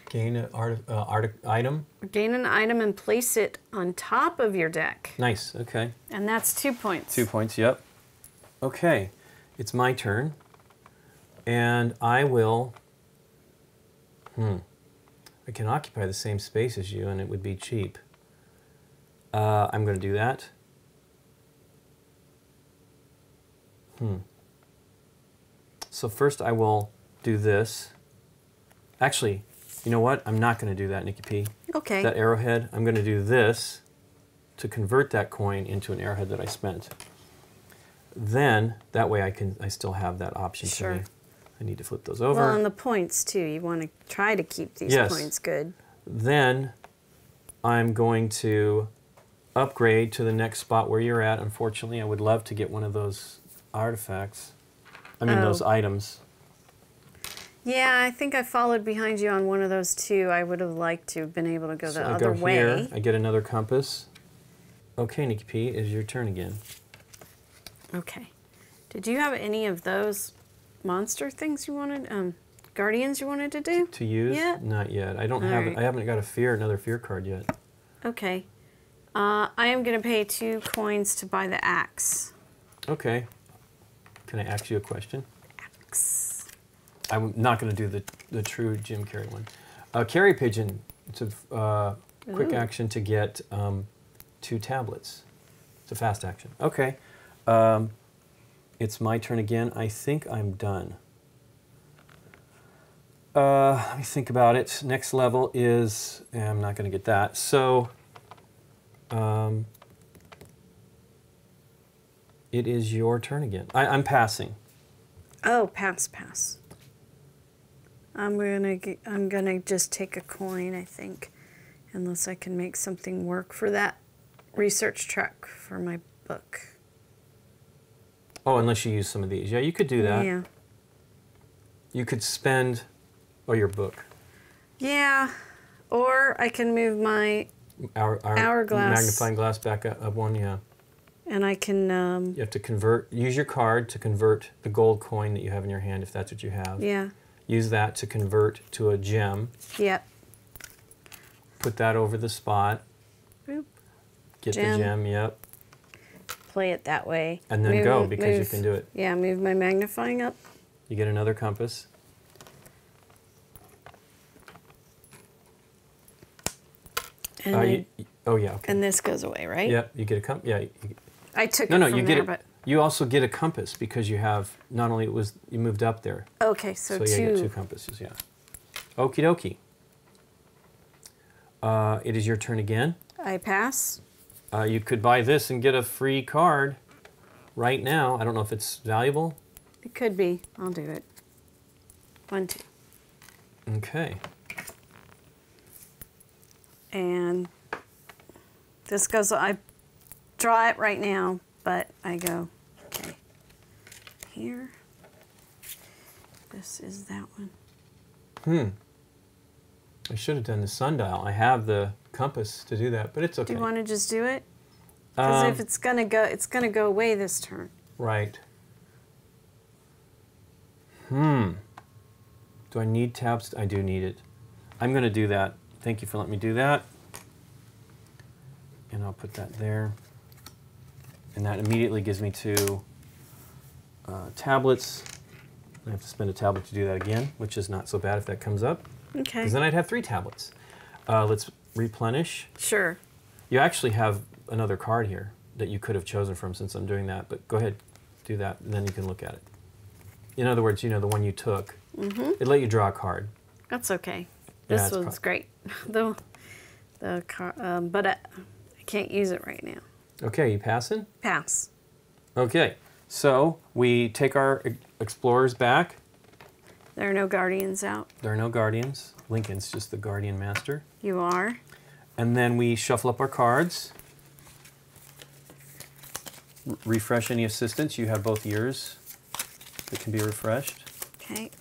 Gain an art, uh, art item. Gain an item and place it on top of your deck, Nice. Okay. and that's two points. Two points. Yep. Okay, it's my turn, and I will. Hmm. I can occupy the same space as you, and it would be cheap. Uh, I'm going to do that. Hmm. So first, I will do this. Actually, you know what? I'm not going to do that, Nikki P. Okay. That arrowhead, I'm going to do this to convert that coin into an arrowhead that I spent. Then that way I can I still have that option Sure. to me. I need to flip those over. well, and the points too. You want to try to keep these Yes. points good. then I'm going to upgrade to the next spot where you're at. Unfortunately, I would love to get one of those artifacts. I mean those Oh. items. Yeah, I think I followed behind you on one of those two. I would have liked to have been able to go So the I other go way. I get another compass. Okay, Nikki P, is your turn again. Okay. Did you have any of those monster things you wanted, um, guardians you wanted to do? To use? Yeah. Not yet. I don't All have right. I haven't got a fear another fear card yet. Okay. Uh, I am going to pay two coins to buy the axe. Okay. Can I ask you a question? Axe. I'm not going to do the, the true Jim Carrey one. Uh, carry pigeon. It's a uh, quick Ooh. action to get um, two tablets. It's a fast action. Okay. Um, it's my turn again. I think I'm done. Uh, let me think about it. Next level is. yeah, I'm not going to get that. So. Um, it is your turn again. I, I'm passing. Oh, pass, pass. I'm gonna I'm gonna just take a coin, I think, unless I can make something work for that research track for my book. Oh, unless you use some of these. Yeah, you could do that. Yeah. You could spend, oh, your book, Yeah. Or I can move my our, our Hourglass. magnifying glass back up, up one. Yeah, and I can um, you have to convert. Use your card to convert the gold coin that you have in your hand, if that's what you have. yeah. Use that to convert to a gem. Yep. Put that over the spot. Boop. Get Gem. the gem. Yep. Play it that way. And then Move- go because you can do it. Yeah, move my magnifying up. You get another compass. And, Uh, then- you- oh yeah. Okay. and this goes away, right? Yep. You get a compass. Yeah. you- I took no, it no. You there, get it. You also get a compass because you have not only it was you moved up there. okay, so, So, yeah, you get two compasses, yeah. Okie dokie. Uh, it is your turn again. I pass. Uh, you could buy this and get a free card right now. I don't know if it's valuable. It could be. I'll do it. One, two. Okay. And this goes, I draw it right now, but I go, okay, here. This is that one. Hmm. I should have done the sundial. I have the compass to do that, but it's okay. Do you want to just do it? Because Um, if it's gonna go, it's gonna go away this turn. Right. Hmm. Do I need tabs? I do need it. I'm going to do that. Thank you for letting me do that. And I'll put that there. And that immediately gives me two uh, tablets. I have to spend a tablet to do that again, which is not so bad if that comes up. Okay. Because then I'd have three tablets. Uh, let's replenish. Sure. You actually have another card here that you could have chosen from since I'm doing that, but go ahead, do that, and then you can look at it. In other words, you know, the one you took, Mm-hmm. it let you draw a card. That's okay. Yeah, This one's great. the the car, um, but I, I can't use it right now. Okay, you passing? Pass. Okay, So we take our explorers back. There are no guardians out. There are no guardians. Lincoln's just the guardian master. You are. And then we shuffle up our cards. R- refresh any assistants. You have both yours that can be refreshed. Okay.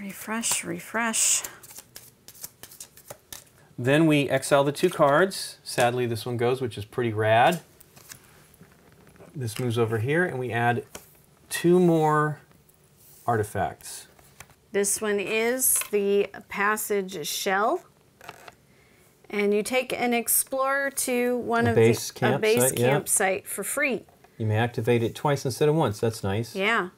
Refresh, refresh. Then we exile the two cards. Sadly, this one goes, which is pretty rad. This moves over here, and we add two more artifacts. This one is the passage shell. And you take an explorer to one A of base the a base campsite, yeah. for free. You may activate it twice instead of once. That's nice. Yeah.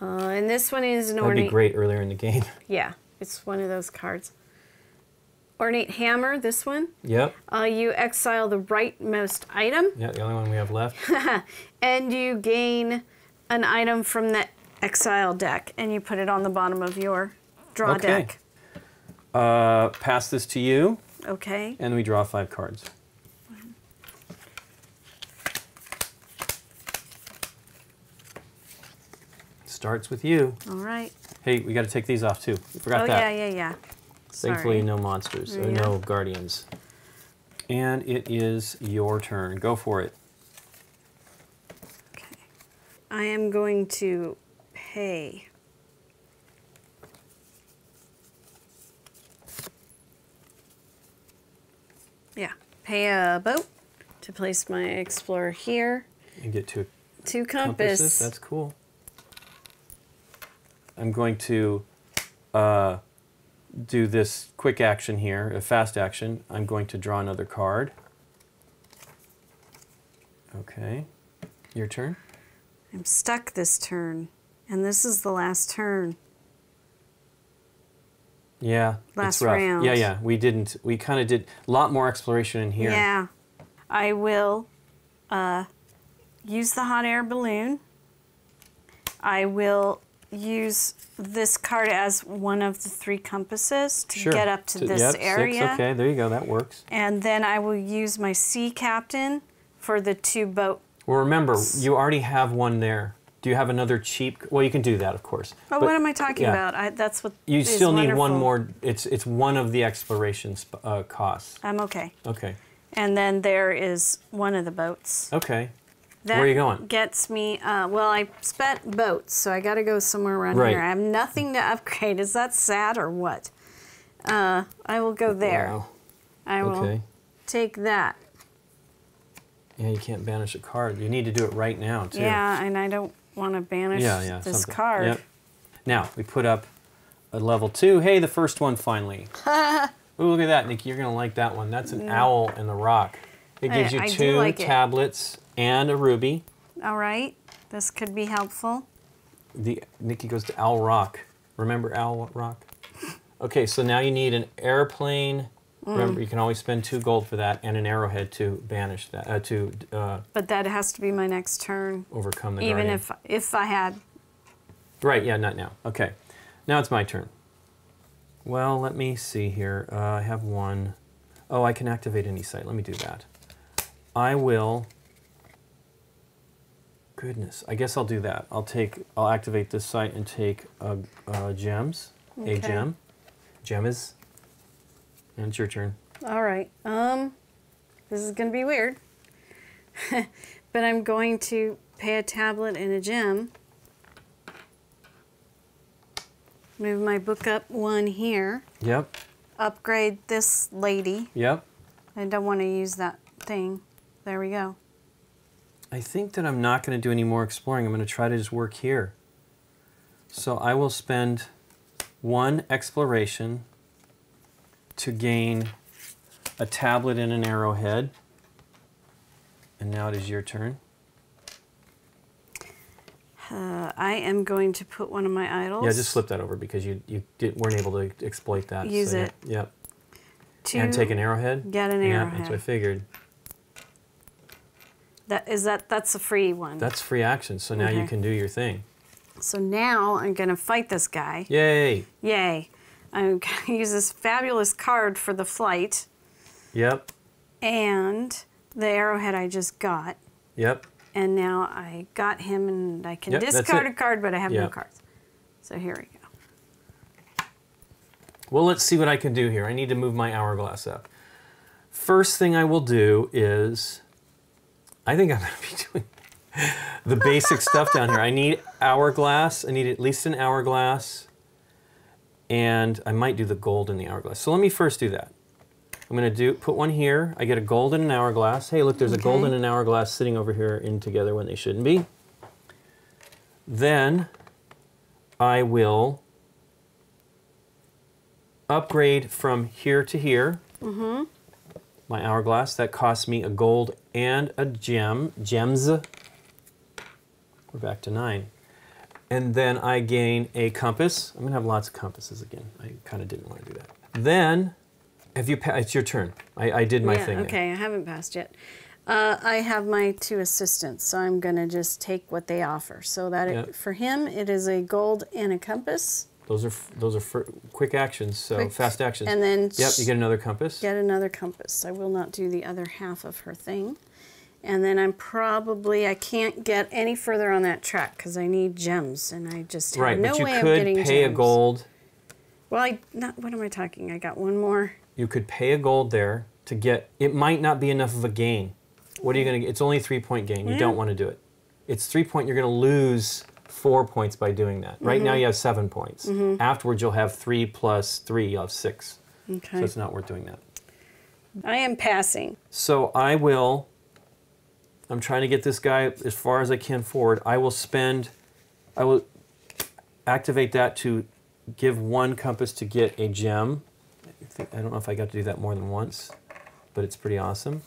Uh, and this one is an That'd be great earlier in the game. Yeah, it's one of those cards. Ornate hammer. This one. yep. Uh, you exile the rightmost item, Yeah, the only one we have left. and you gain an item from that exile deck, and you put it on the bottom of your draw Okay. deck. Uh, pass this to you, Okay. and we draw five cards. Starts with you. All right. Hey, we got to take these off too. We forgot oh that. yeah, yeah, yeah. Thankfully, no monsters, or Yeah. no guardians. And it is your turn. Go for it. Okay. I am going to pay. Yeah, pay a boat to place my explorer here. And get two Two compasses. compass. That's cool. I'm going to uh, do this quick action here, a fast action. I'm going to draw another card. Okay. Your turn. I'm stuck this turn, and this is the last turn. Yeah. Last round. Yeah, yeah. We didn't. We kind of did a lot more exploration in here. Yeah. I will uh, use the hot air balloon. I will use this card as one of the three compasses to Sure. get up to this yep, six, area. okay, there you go. That works. And then I will use my sea captain for the two boat. Well, remember, you already have one there. Do you have another cheap? Well, you can do that, of course. Oh, But what am I talking yeah. about? I, that's what. You still need one more. It's it's one of the exploration uh, costs. I'm okay. Okay. And then there is one of the boats. Okay. Where are you going? Gets me. Uh, well, I spent boats, so I got to go somewhere around Right. here. I have nothing to upgrade. Is that sad or what? Uh, I will go there. Wow. I will Okay. take that. Yeah, you can't banish a card. You need to do it right now too. Yeah, and I don't want to banish Yeah, yeah. this something. card. Yep. Now we put up a level two. Hey, the first one finally. Ooh, look at that, Nikki. You're gonna like that one. That's an owl in the rock. It gives you I do two like it. And a ruby. All right, this could be helpful. The Nikki goes to Owl Rock. Remember Owl Rock? Okay, so now you need an airplane. Mm. Remember, you can always spend two gold for that, and an arrowhead to banish that, uh, to uh, But that has to be my next turn, overcome the even guardian. if if I had. Right, yeah, not now. Okay, now it's my turn. Well, let me see here. Uh, I have one. Oh, I can activate any site. Let me do that. I will. Goodness, I guess I'll do that. I'll take. I'll activate this site and take uh, uh, gems. A gem. Gem is. And it's your turn. All right. Um, this is gonna be weird, but I'm going to pay a tablet and a gem. Move my book up one here. Yep. Upgrade this lady. Yep. I don't want to use that thing. There we go. I think that I'm not going to do any more exploring. I'm going to try to just work here. So I will spend one exploration to gain a tablet and an arrowhead. And now it is your turn. Uh, I am going to put one of my idols. Yeah, just flip that over because you, you did, weren't able to exploit that. Use yeah, it. Yep. to And take an arrowhead. Get an Yeah, that's what I figured. That is that. That's a free one. That's free action, so now you can do your thing. so now I'm gonna fight this guy. Yay! Yay! I'm gonna use this fabulous card for the flight, Yep. and the arrowhead I just got. Yep. And now I got him and I can Yep, discard a card, but I have no cards. So here we go. Well, let's see what I can do here. I need to move my hourglass up. First thing I will do is, I think I'm going to be doing the basic stuff down here. I need hourglass. I need at least an hourglass. And I might do the gold in the hourglass. So let me first do that. I'm going to do put one here. I get a gold and an hourglass. Hey, look, there's a gold Okay. and an hourglass sitting over here in together when they shouldn't be. Then I will upgrade from here to here. Mm-hmm. My hourglass that costs me a gold and a gem. Gems. We're back to nine. And then I gain a compass. I'm gonna have lots of compasses again. I kind of didn't want to do that. Then, have you? It's your turn. I, I did my yeah, thing. there. okay, I haven't passed yet. Uh, I have my two assistants, so I'm going to just take what they offer. So that Yeah. it, for him, it is a gold and a compass. Those are f- those are quick actions. So Quick. fast actions. And then yep, you get another compass. get another compass. I will not do the other half of her thing. And then I'm probably, I can't get any further on that track because I need gems and I just have Right, no but you way of could getting pay a gold. Well, I, not, what am I talking? I got one more. You could pay a gold there to get. It might not be enough of a gain. What are you going to get? It's only a three point gain. You Yeah. don't want to do it. It's three point. You're going to lose four points by doing that. Right Mm-hmm. now you have seven points. Afterwards you'll have three plus three. You'll have six. Okay. So it's not worth doing that. I am passing. So I will. I'm trying to get this guy as far as I can forward. I will spend. I will activate that to give one compass to get a gem. I, think, I don't know if I got to do that more than once, but it's pretty awesome.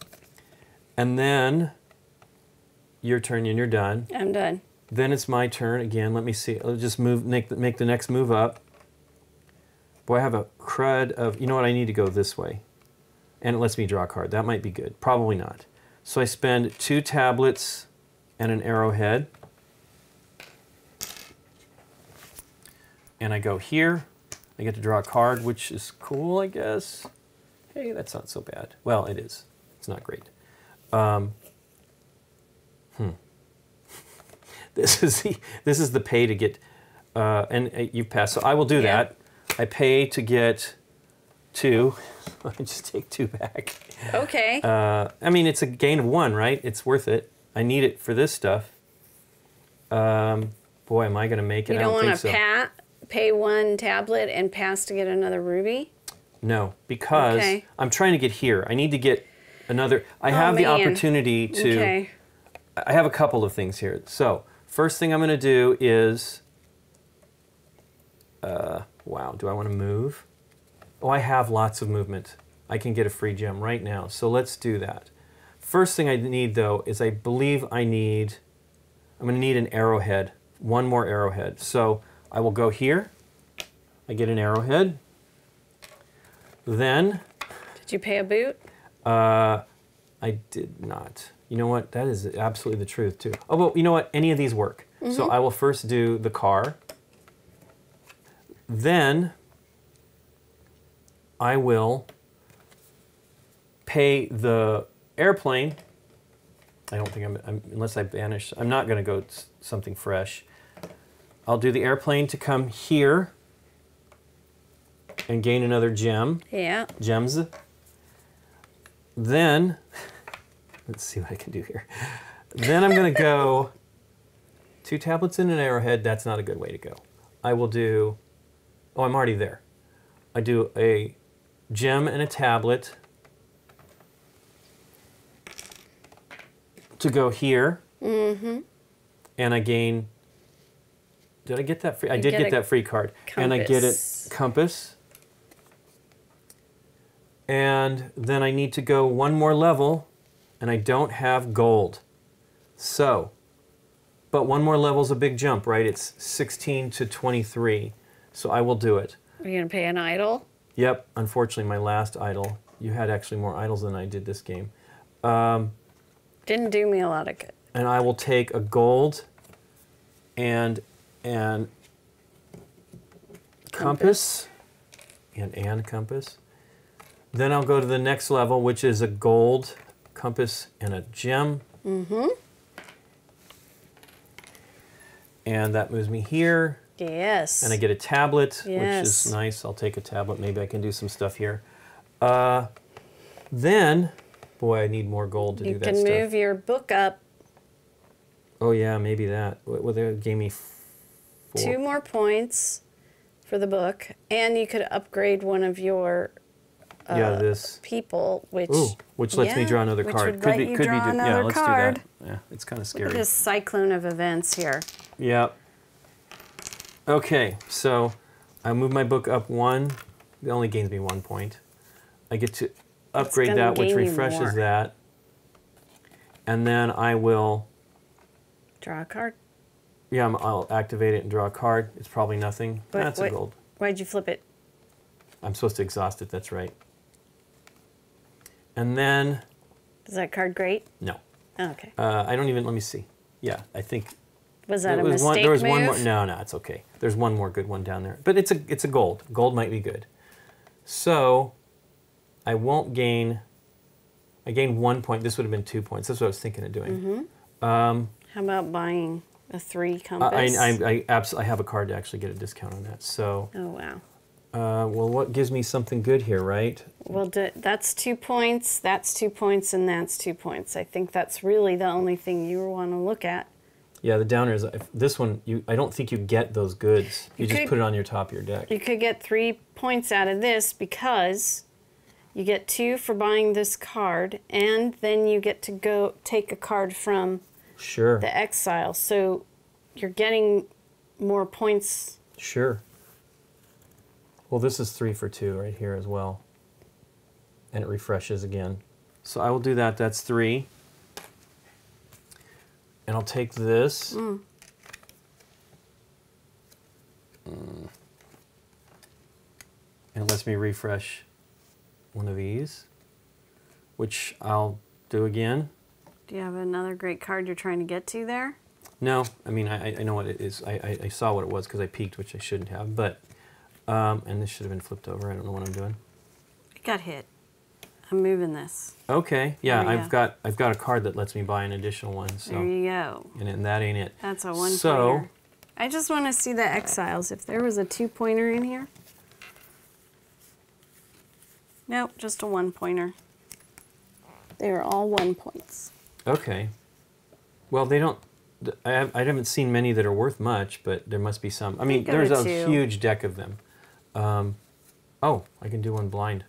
And then your turn and you're done. I'm done. Then it's my turn again. Let me see. I'll just move, make the, make the next move up. Boy, I have a crud of. You know what? I need to go this way, and it lets me draw a card. That might be good. Probably not. So I spend two tablets and an arrowhead, and I go here. I get to draw a card, which is cool, I guess. Hey, that's not so bad. Well, it is. It's not great. Um, hmm. This is the this is the pay to get, uh, and uh, you pass. So I will do Yeah. that. I pay to get two. Let me just take two back. Okay. Uh, I mean, it's a gain of one, right? It's worth it. I need it for this stuff. Um, boy, am I going to make it? you I don't don't want to so. pat, pay one tablet and pass to get another ruby? No, because Okay. I'm trying to get here. I need to get another. I Oh, have the opportunity to. Okay. I have a couple of things here. So, first thing I'm going to do is. Uh, wow, do I want to move? Oh, I have lots of movement. I can get a free gem right now. So let's do that. First thing I need though is I believe I need. I'm going to need an arrowhead. One more arrowhead. So I will go here. I get an arrowhead. Then Did you pay a boot? uh, I did not. You know what? That is absolutely the truth too. Oh, well, you know what? Any of these work. So mm-hmm. I will first do the car. Then I will pay the airplane. I don't think I'm, I'm unless I banish. I'm not going to go something fresh. I'll do the airplane to come here and gain another gem Yeah. gems. Then, let's see what I can do here. Then I'm going to go two tablets and an arrowhead. That's not a good way to go. I will do, oh, I'm already there. I do a gem and a tablet to go here. Mm-hmm. And I gain, did I get that free? I You did get get that free card. And I get it compass. compass. And then I need to go one more level, and I don't have gold. So, but one more level is a big jump, right? It's 16 to 23. So I will do it. Are you going to pay an idol? Yep, unfortunately, my last idol. You had actually more idols than I did this game. Um, Didn't do me a lot of good. and I will take a gold and and compass, and and compass. Then I'll go to the next level, which is a gold compass and a gem. Mm-hmm. And that moves me here. Yes. And I get a tablet, which is nice. I'll take a tablet. Maybe I can do some stuff here. Uh, then, boy, I need more gold to you do that stuff. You can move your book up Oh yeah, maybe that. Well, they gave me four. two more points for the book, and you could upgrade one of your Uh, yeah, this. people, which Ooh, which lets me draw another card. Could be, could be. yeah, let's card. do that. Yeah, it's kind of Look at scary. this cyclone of events here. Yeah. Okay, so I move my book up one. It only gains me one point. I get to upgrade that, which refreshes that. And then I will, Draw a card. yeah, I'm- I'll activate it and draw a card. It's probably nothing. But That's wait- a gold. Why'd you flip it? I'm supposed to exhaust it, that's right. And then, Is that card great? no. Oh, okay. Uh, I don't even, let me see. Yeah, I think Was that There a was mistake one, there was move? one more. No, no, it's okay. There's one more good one down there, but it's a it's a gold. Gold might be good. So, I won't gain. I gained one point. This would have been two points. That's what I was thinking of doing. Mhm. How about buying a three I compass? I I, abs- I have a card to actually get a discount on that. So, oh wow. Uh, well, what gives me something good here, right? Well, d- that's two points. That's two points, and that's two points. I think that's really the only thing you want to look at. Yeah, the downer is if this one. You I don't think you get those goods. You, You just could- put it on your top of your deck. You could get three points out of this because you get two for buying this card, and then you get to go take a card from Sure, the exile. So you're getting more points. sure. Well, this is three for two right here as well. And it refreshes again. So I will do that. That's three. And I'll take this. Mm. And it lets me refresh one of these, which I'll do again. Do you have another great card you're trying to get to there? No, I mean I, I- I know what it is. I, I, I saw what it was because I peeked, which I shouldn't have. But um, and this should have been flipped over. I don't know what I'm doing. It got hit. I'm moving this. Okay, yeah, I've go. got I've got a card that lets me buy an additional one. So There you go. and, and that ain't it. That's a one So pointer. I just want to see the exiles. If there was a two pointer in here. Nope, just a one pointer. They are all one points. okay, well they don't. I, have, I haven't seen many that are worth much, but there must be some. I mean, there's a too. huge deck of them. Um, oh, I can do one blind.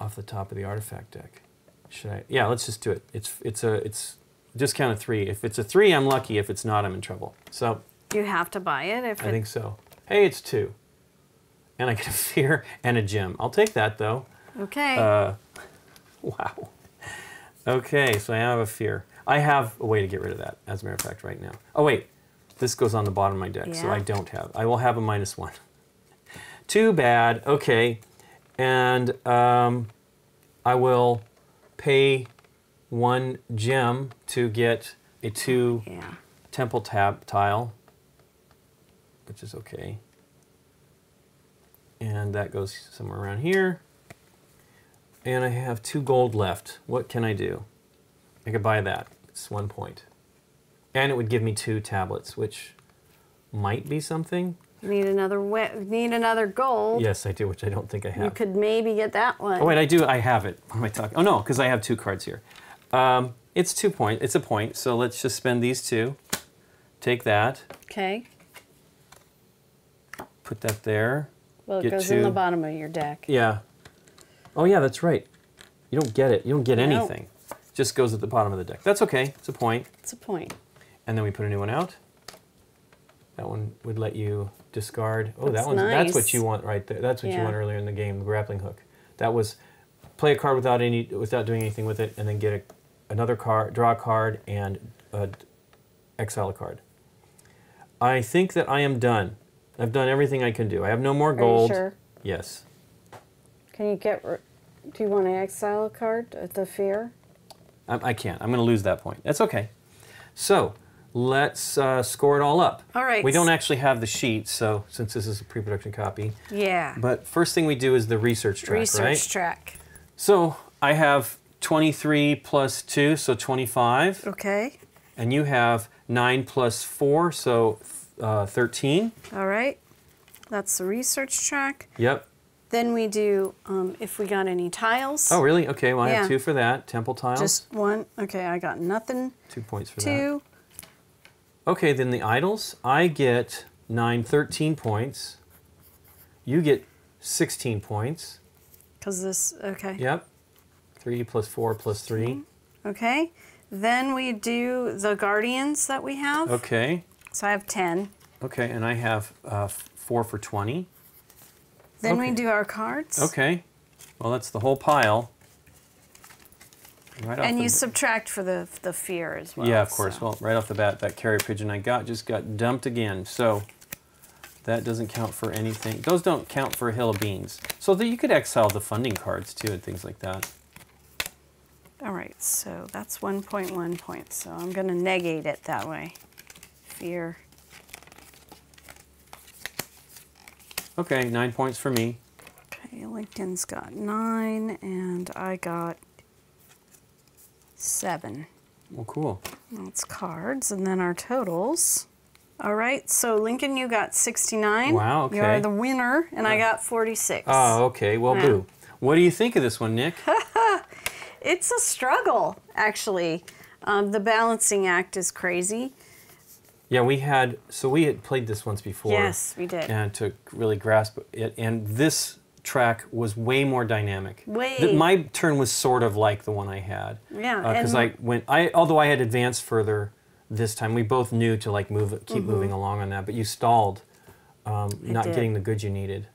Off the top of the artifact deck. Should I? Yeah, let's just do it. It's it's a it's discount of three. If it's a three, I'm lucky. If it's not, I'm in trouble. So You have to buy it if I it, think so. Hey, it's two. And I get a fear and a gem. I'll take that though. Okay. Uh, wow. Okay, so I have a fear. I have a way to get rid of that, as a matter of fact, right now. Oh, wait. This goes on the bottom of my deck, so I don't have. I will have a minus one. Too bad. Okay. And um, I will pay one gem to get a two yeah. temple tab tile, which is okay. And that goes somewhere around here. And I have two gold left. What can I do? I could buy that. It's one point. And it would give me two tablets, which might be something. Need another need another gold. Yes, I do, which I don't think I have. You could maybe get that one. Oh wait, I do. I have it. What am I talking? Oh no, because I have two cards here. Um, it's two point. It's a point. So let's just spend these two. Take that. Okay. Put that there. Well, it goes in the bottom of your deck. Yeah. Oh yeah, that's right. You don't get it. You don't get No. anything. Just goes at the bottom of the deck. That's okay. It's a point. It's a point. And then we put a new one out. That one would let you discard. Oh, That's that one's that's what you want right there. That's what you want earlier in the game, the grappling hook. That was play a card without any without doing anything with it, and then get a, another card, draw a card, and uh, exile a card. I think that I am done. I've done everything I can do. I have no more gold. sure? Yes. Can you get? Do you want to exile a card at the fear? I, I can't. I'm going to lose that point. That's okay. So let's uh, score it all up. All right. We don't actually have the sheet, so since this is a pre-production copy. Yeah. But first thing we do is the research track, Research right? track. So I have 23 plus 2, so 25. Okay. And you have 9 plus 4, so uh, 13. All right. That's the research track. Yep. Then we do um, if we got any tiles. Oh, really? Okay, well, I Yeah. have two for that. Temple tiles. Just one. Okay, I got nothing. two points for that. Two. Okay, then the idols. I get 9, 13 points. You get 16 points. Because this, okay. Yep. 3 plus 4 plus 3. Okay. Then we do the guardians that we have. Okay. So I have 10. Okay, and I have uh, 4 for 20. Then Okay. we do our cards. Okay. Well, that's the whole pile. Right And you subtract for the the fear as well. yeah, of course. so- Well, right off the bat, that carrier pigeon I got just got dumped again. So that doesn't count for anything. Those don't count for a hill of beans. So that you could exile the funding cards too and things like that. All right, so that's 1.1 points. So I'm going to negate it that way. Fear. Okay, nine points for me. Okay, Lincoln's got nine, and I got seven. Well, cool. That's cards, and then our totals. All right, so Lincoln, you got 69. Wow, okay. You are the winner, and I got 46. Oh, okay. Well, Yeah. boo. What do you think of this one, Nick? It's a struggle, actually. Um, the balancing act is crazy. yeah, we had so we had played this once before. Yes, we did. and to really grasp it. And this track was way more dynamic. Way. Th- my turn was sort of like the one I had. Yeah, Because and- I went. I although I had advanced further this time. We both knew to like move, keep Mm-hmm. moving along on that. But you stalled, um, not did. getting the goods you needed.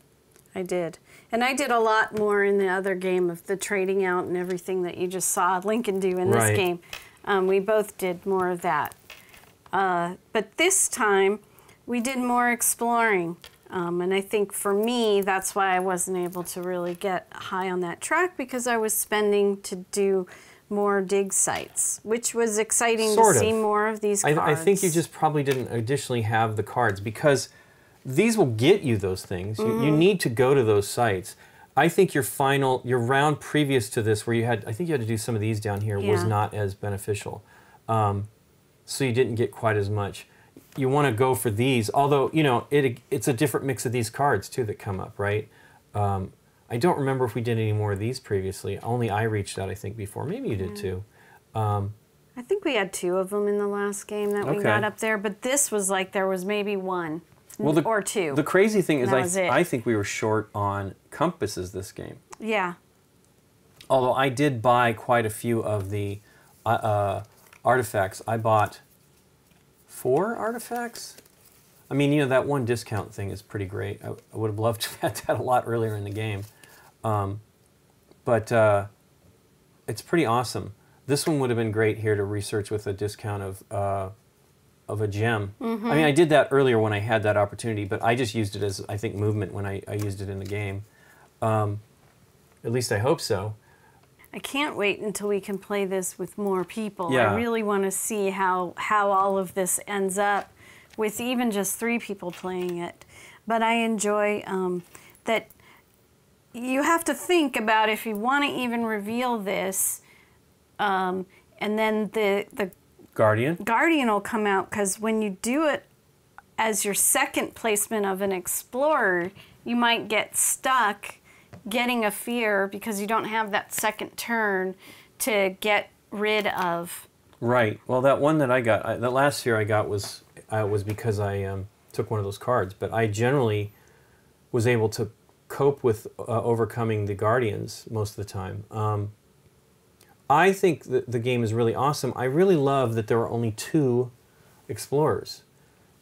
I did. And I did a lot more in the other game of the trading out and everything that you just saw Lincoln do in Right. this game. Um, we both did more of that. Uh, but this time, we did more exploring. Um, and I think for me, that's why I wasn't able to really get high on that track because I was spending to do more dig sites, which was exciting Sort to of. see more of these I, cards. I think you just probably didn't additionally have the cards because these will get you those things. You, Mm-hmm. you need to go to those sites. I think your final, your round previous to this, where you had, I think you had to do some of these down here, was not as beneficial. Um, so you didn't get quite as much. You want to go for these, although you know it. It's a different mix of these cards too that come up, right? Um, I don't remember if we did any more of these previously. Only I reached out, I think, before. Maybe you did too. I think we had two of them in the last game that we got up there, but this was like there was maybe one Well, the, or two. The crazy thing is, I. I think we were short on compasses this game. yeah. Although I did buy quite a few of the uh, uh, artifacts. I bought four artifacts. I mean, you know, that one discount thing is pretty great. I, I would have loved to have had that a lot earlier in the game. Um, but uh, it's pretty awesome. This one would have been great here to research with a discount of uh, of a gem. I mean, I did that earlier when I had that opportunity, but I just used it as I think movement when I, I used it in the game. Um, at least I hope so. I can't wait until we can play this with more people. Yeah. I really want to see how how all of this ends up with even just three people playing it. But I enjoy um, that you have to think about if you want to even reveal this, um, and then the the Guardian. Guardian will come out because when you do it as your second placement of an explorer, you might get stuck getting a fear because you don't have that second turn to get rid of. Right. Well, that one that I got, I, that last fear I got was uh, was because I um, took one of those cards. But I generally was able to cope with uh, overcoming the guardians most of the time. Um, I think that the game is really awesome. I really love that there are only two explorers.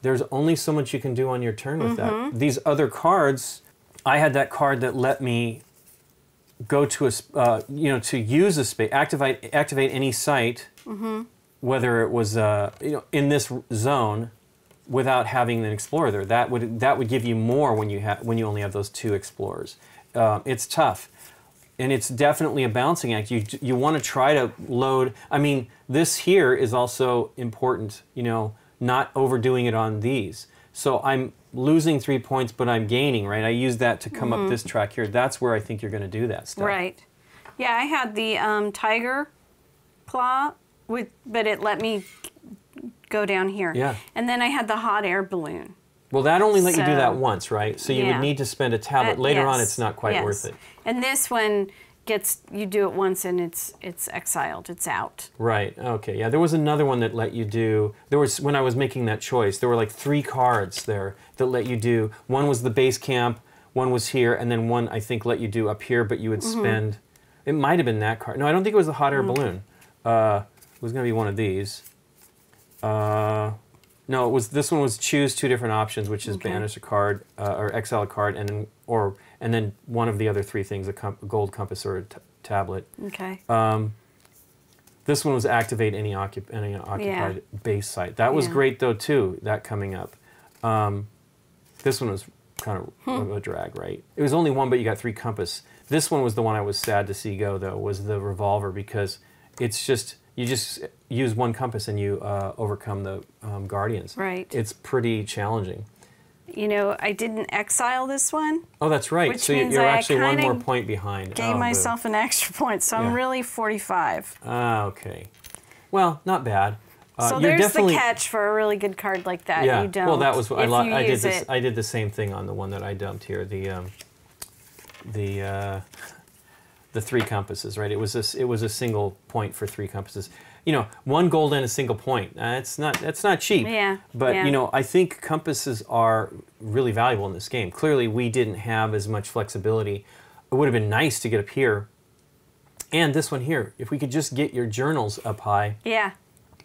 There's only so much you can do on your turn with that. These other cards, I had that card that let me go to a, uh, you know, to use a space, activate activate any site, whether it was, uh, you know, in this zone, without having an explorer there. That would that would give you more when you have when you only have those two explorers. Um, it's tough, and it's definitely a balancing act. You you want to try to load. I mean, this here is also important. You know, not overdoing it on these. So I'm losing three points, but I'm gaining. Right. I use that to come up this track here. That's where I think you're going to do that stuff. Right. Yeah, I had the um, tiger claw, with, but it let me go down here. Yeah. And then I had the hot air balloon. Well, that only let you do that once, right? So you Yeah. would need to spend a tablet. Uh, Later on, it's not quite yes. worth it. And this one gets you do it once and it's it's exiled. It's out. Right. Okay. Yeah. There was another one that let you do. There was when I was making that choice. There were like three cards there that let you do. One was the base camp. One was here, and then one I think let you do up here, but you would Mm-hmm. spend. It might have been that card. No, I don't think it was the hot air Mm. balloon. Uh, it was going to be one of these. Uh, no, it was this one was choose two different options, which is Okay. banish a card uh, or exile a card, and then or and then one of the other three things: a, gold compass or a t- tablet. Okay. Um, this one was activate any, occup- any occupied base site. That was Yeah. great though too. That coming up. Um, this one was kind of Hmm. a drag, right? It was only one, but you got three compass. This one was the one I was sad to see go though. Was the revolver because it's just you just use one compass and you uh, overcome the um, guardians. Right. It's pretty challenging. You know, I didn't exile this one. Oh, that's right. Which so means you're I actually one more point behind. Gave Oh, boo. myself an extra point, so Yeah. I'm really 45. Ah, okay. Well, not bad. Uh, so there's definitely, the catch for a really good card like that. Yeah. You don't. Well, that was I, if lo- you I did this. I did the same thing on the one that I dumped here. The um, the uh, the three compasses, right? It was a, it was a single point for three compasses. You know, one gold and a single point. Uh, it's not that's not cheap. Yeah, But yeah. you know, I think compasses are really valuable in this game. Clearly, we didn't have as much flexibility. It would have been nice to get up here. And this one here, if we could just get your journals up high, yeah.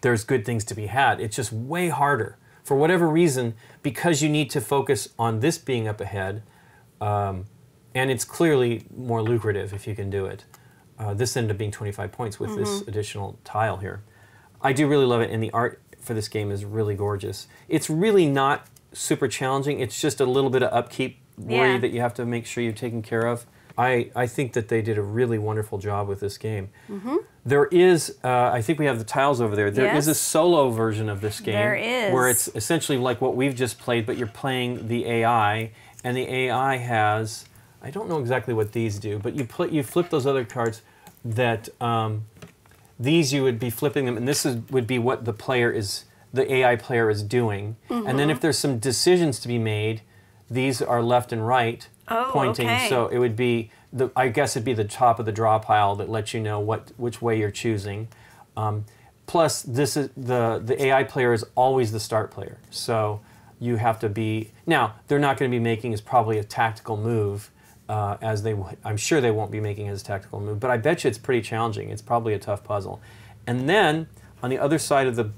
there's good things to be had. It's just way harder. For whatever reason, because you need to focus on this being up ahead, um, and it's clearly more lucrative if you can do it. Uh, this ended up being 25 points with this additional tile here. I do really love it, and the art for this game is really gorgeous. It's really not super challenging. It's just a little bit of upkeep worry Yeah. that you have to make sure you're taken care of. I, I think that they did a really wonderful job with this game. There is, uh, I think we have the tiles over there. There is a solo version of this game There is. where it's essentially like what we've just played, but you're playing the AI, and the AI has, I don't know exactly what these do, but you pl- you flip those other cards that um, these you would be flipping them, and this is, would be what the player is, the AI player is doing. And Mm-hmm. then if there's some decisions to be made, these are left and right Oh, pointing. okay. So it would be the, I guess it'd be the top of the draw pile that lets you know what which way you're choosing. Um, plus, this is the the AI player is always the start player, so you have to be now. They're not going to be making is probably a tactical move. Uh, as they, would- I'm sure they won't be making as a tactical move, but I bet you it's pretty challenging. It's probably a tough puzzle. And then on the other side of the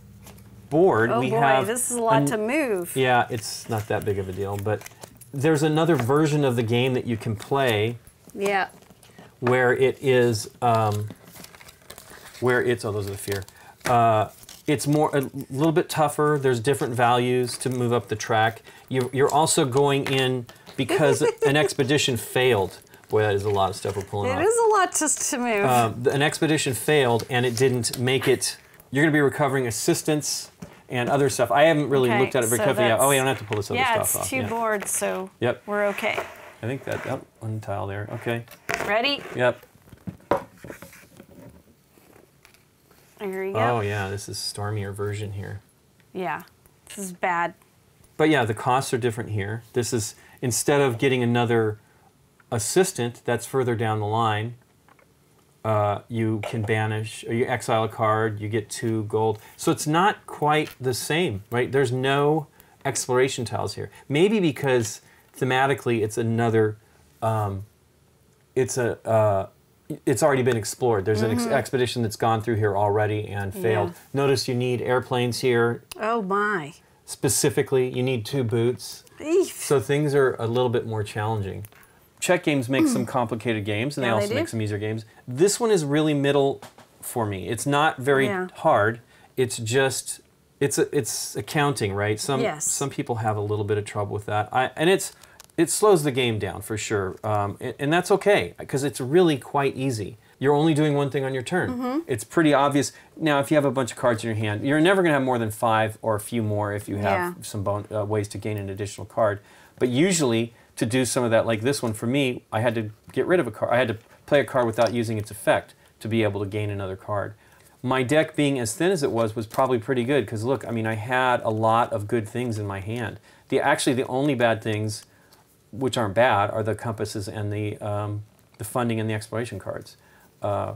board, Oh we boy, have this is a lot to move. yeah, it's not that big of a deal, but there's another version of the game that you can play Yeah. where it is um, where it's oh those are the fear. Uh, it's more a little bit tougher. There's different values to move up the track. You, you're also going in because an expedition failed. Boy, that is a lot of stuff we're pulling It off. is a lot just to move. Um, the- an expedition failed and it didn't make it. You're going to be recovering assistance and other stuff. I haven't really Okay, looked at it very so carefully yet. Oh, yeah, I don't have to pull this other yeah, stuff it's off. two yeah. boards, so Yep. we're okay. I think that, yep, one tile there. Okay. Ready? Yep. There you go. Oh, yeah, this is stormier version here. Yeah. This is bad. But yeah, the costs are different here. This is, instead of getting another assistant that's further down the line, uh, you can banish, or you exile a card, you get two gold. So it's not quite the same, right? There's no exploration tiles here. Maybe because thematically it's another, um, it's a, uh, it's already been explored. There's an ex- expedition that's gone through here already and failed. Yeah. Notice you need airplanes here Oh my. specifically. You need two boots. Eef. So things are a little bit more challenging. Czech games make some complicated games, and they Yeah, they also do. make some easier games. This one is really middle for me. It's not very Yeah. hard. It's just it's a, it's accounting, right? Some Yes. some people have a little bit of trouble with that. I, and it's it slows the game down for sure, um, and, and that's okay because it's really quite easy. You're only doing one thing on your turn. Mm-hmm. It's pretty obvious. Now, if you have a bunch of cards in your hand, you're never going to have more than five or a few more if you have Yeah. some bon- uh, ways to gain an additional card. But usually, to do some of that, like this one for me, I had to get rid of a card. I had to play a card without using its effect to be able to gain another card. My deck being as thin as it was was probably pretty good because look, I mean, I had a lot of good things in my hand. The actually the only bad things, which aren't bad, are the compasses and the um, the funding and the exploration cards. Uh,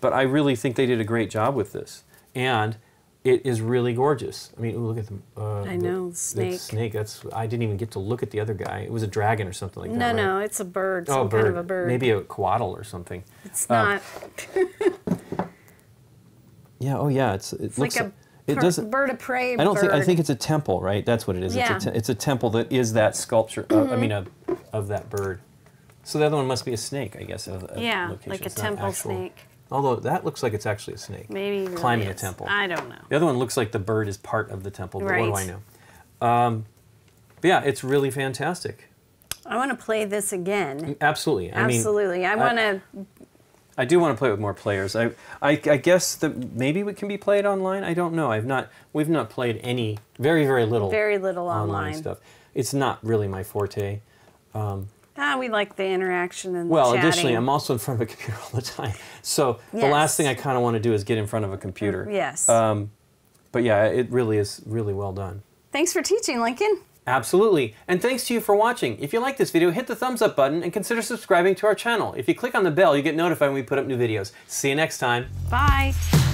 but I really think they did a great job with this, and it is really gorgeous. I mean, ooh, look at them. Uh, I know, the snake. snake. That's I didn't even get to look at the other guy. It was a dragon or something like No, that. No, no, it's a bird. Oh, Some bird. kind of a bird. Maybe a quaddle or something. It's uh, not. Yeah. Oh, yeah. It's it It's looks. like a it doesn't. bird of prey. I don't think. I think it's a temple, right? That's what it is. Yeah. It's, a it's a temple that is that sculpture. Uh, Mm-hmm. I mean, of, of that bird. So the other one must be a snake, I guess. Of, of Yeah, location. like a temple actual- snake. Although that looks like it's actually a snake. Maybe really climbing a temple. I don't know. The other one looks like the bird is part of the temple, but what do I know? Um, but yeah, it's really fantastic. I want to play this again. Absolutely. I mean, Absolutely. I want to. I do want to play with more players. I, I, I guess that maybe it can be played online. I don't know. I've not. We've not played any. Very very little. Very little online, online. stuff. It's not really my forte. Ah, we like the interaction and Well, the chatting. additionally, I'm also in front of a computer all the time. So the last thing I kind of want to do is get in front of a computer. Yes. Um, but yeah, it really is really well done. Thanks for teaching, Lincoln. Absolutely. And thanks to you for watching. If you like this video, hit the thumbs up button and consider subscribing to our channel. If you click on the bell, you get notified when we put up new videos. See you next time. Bye.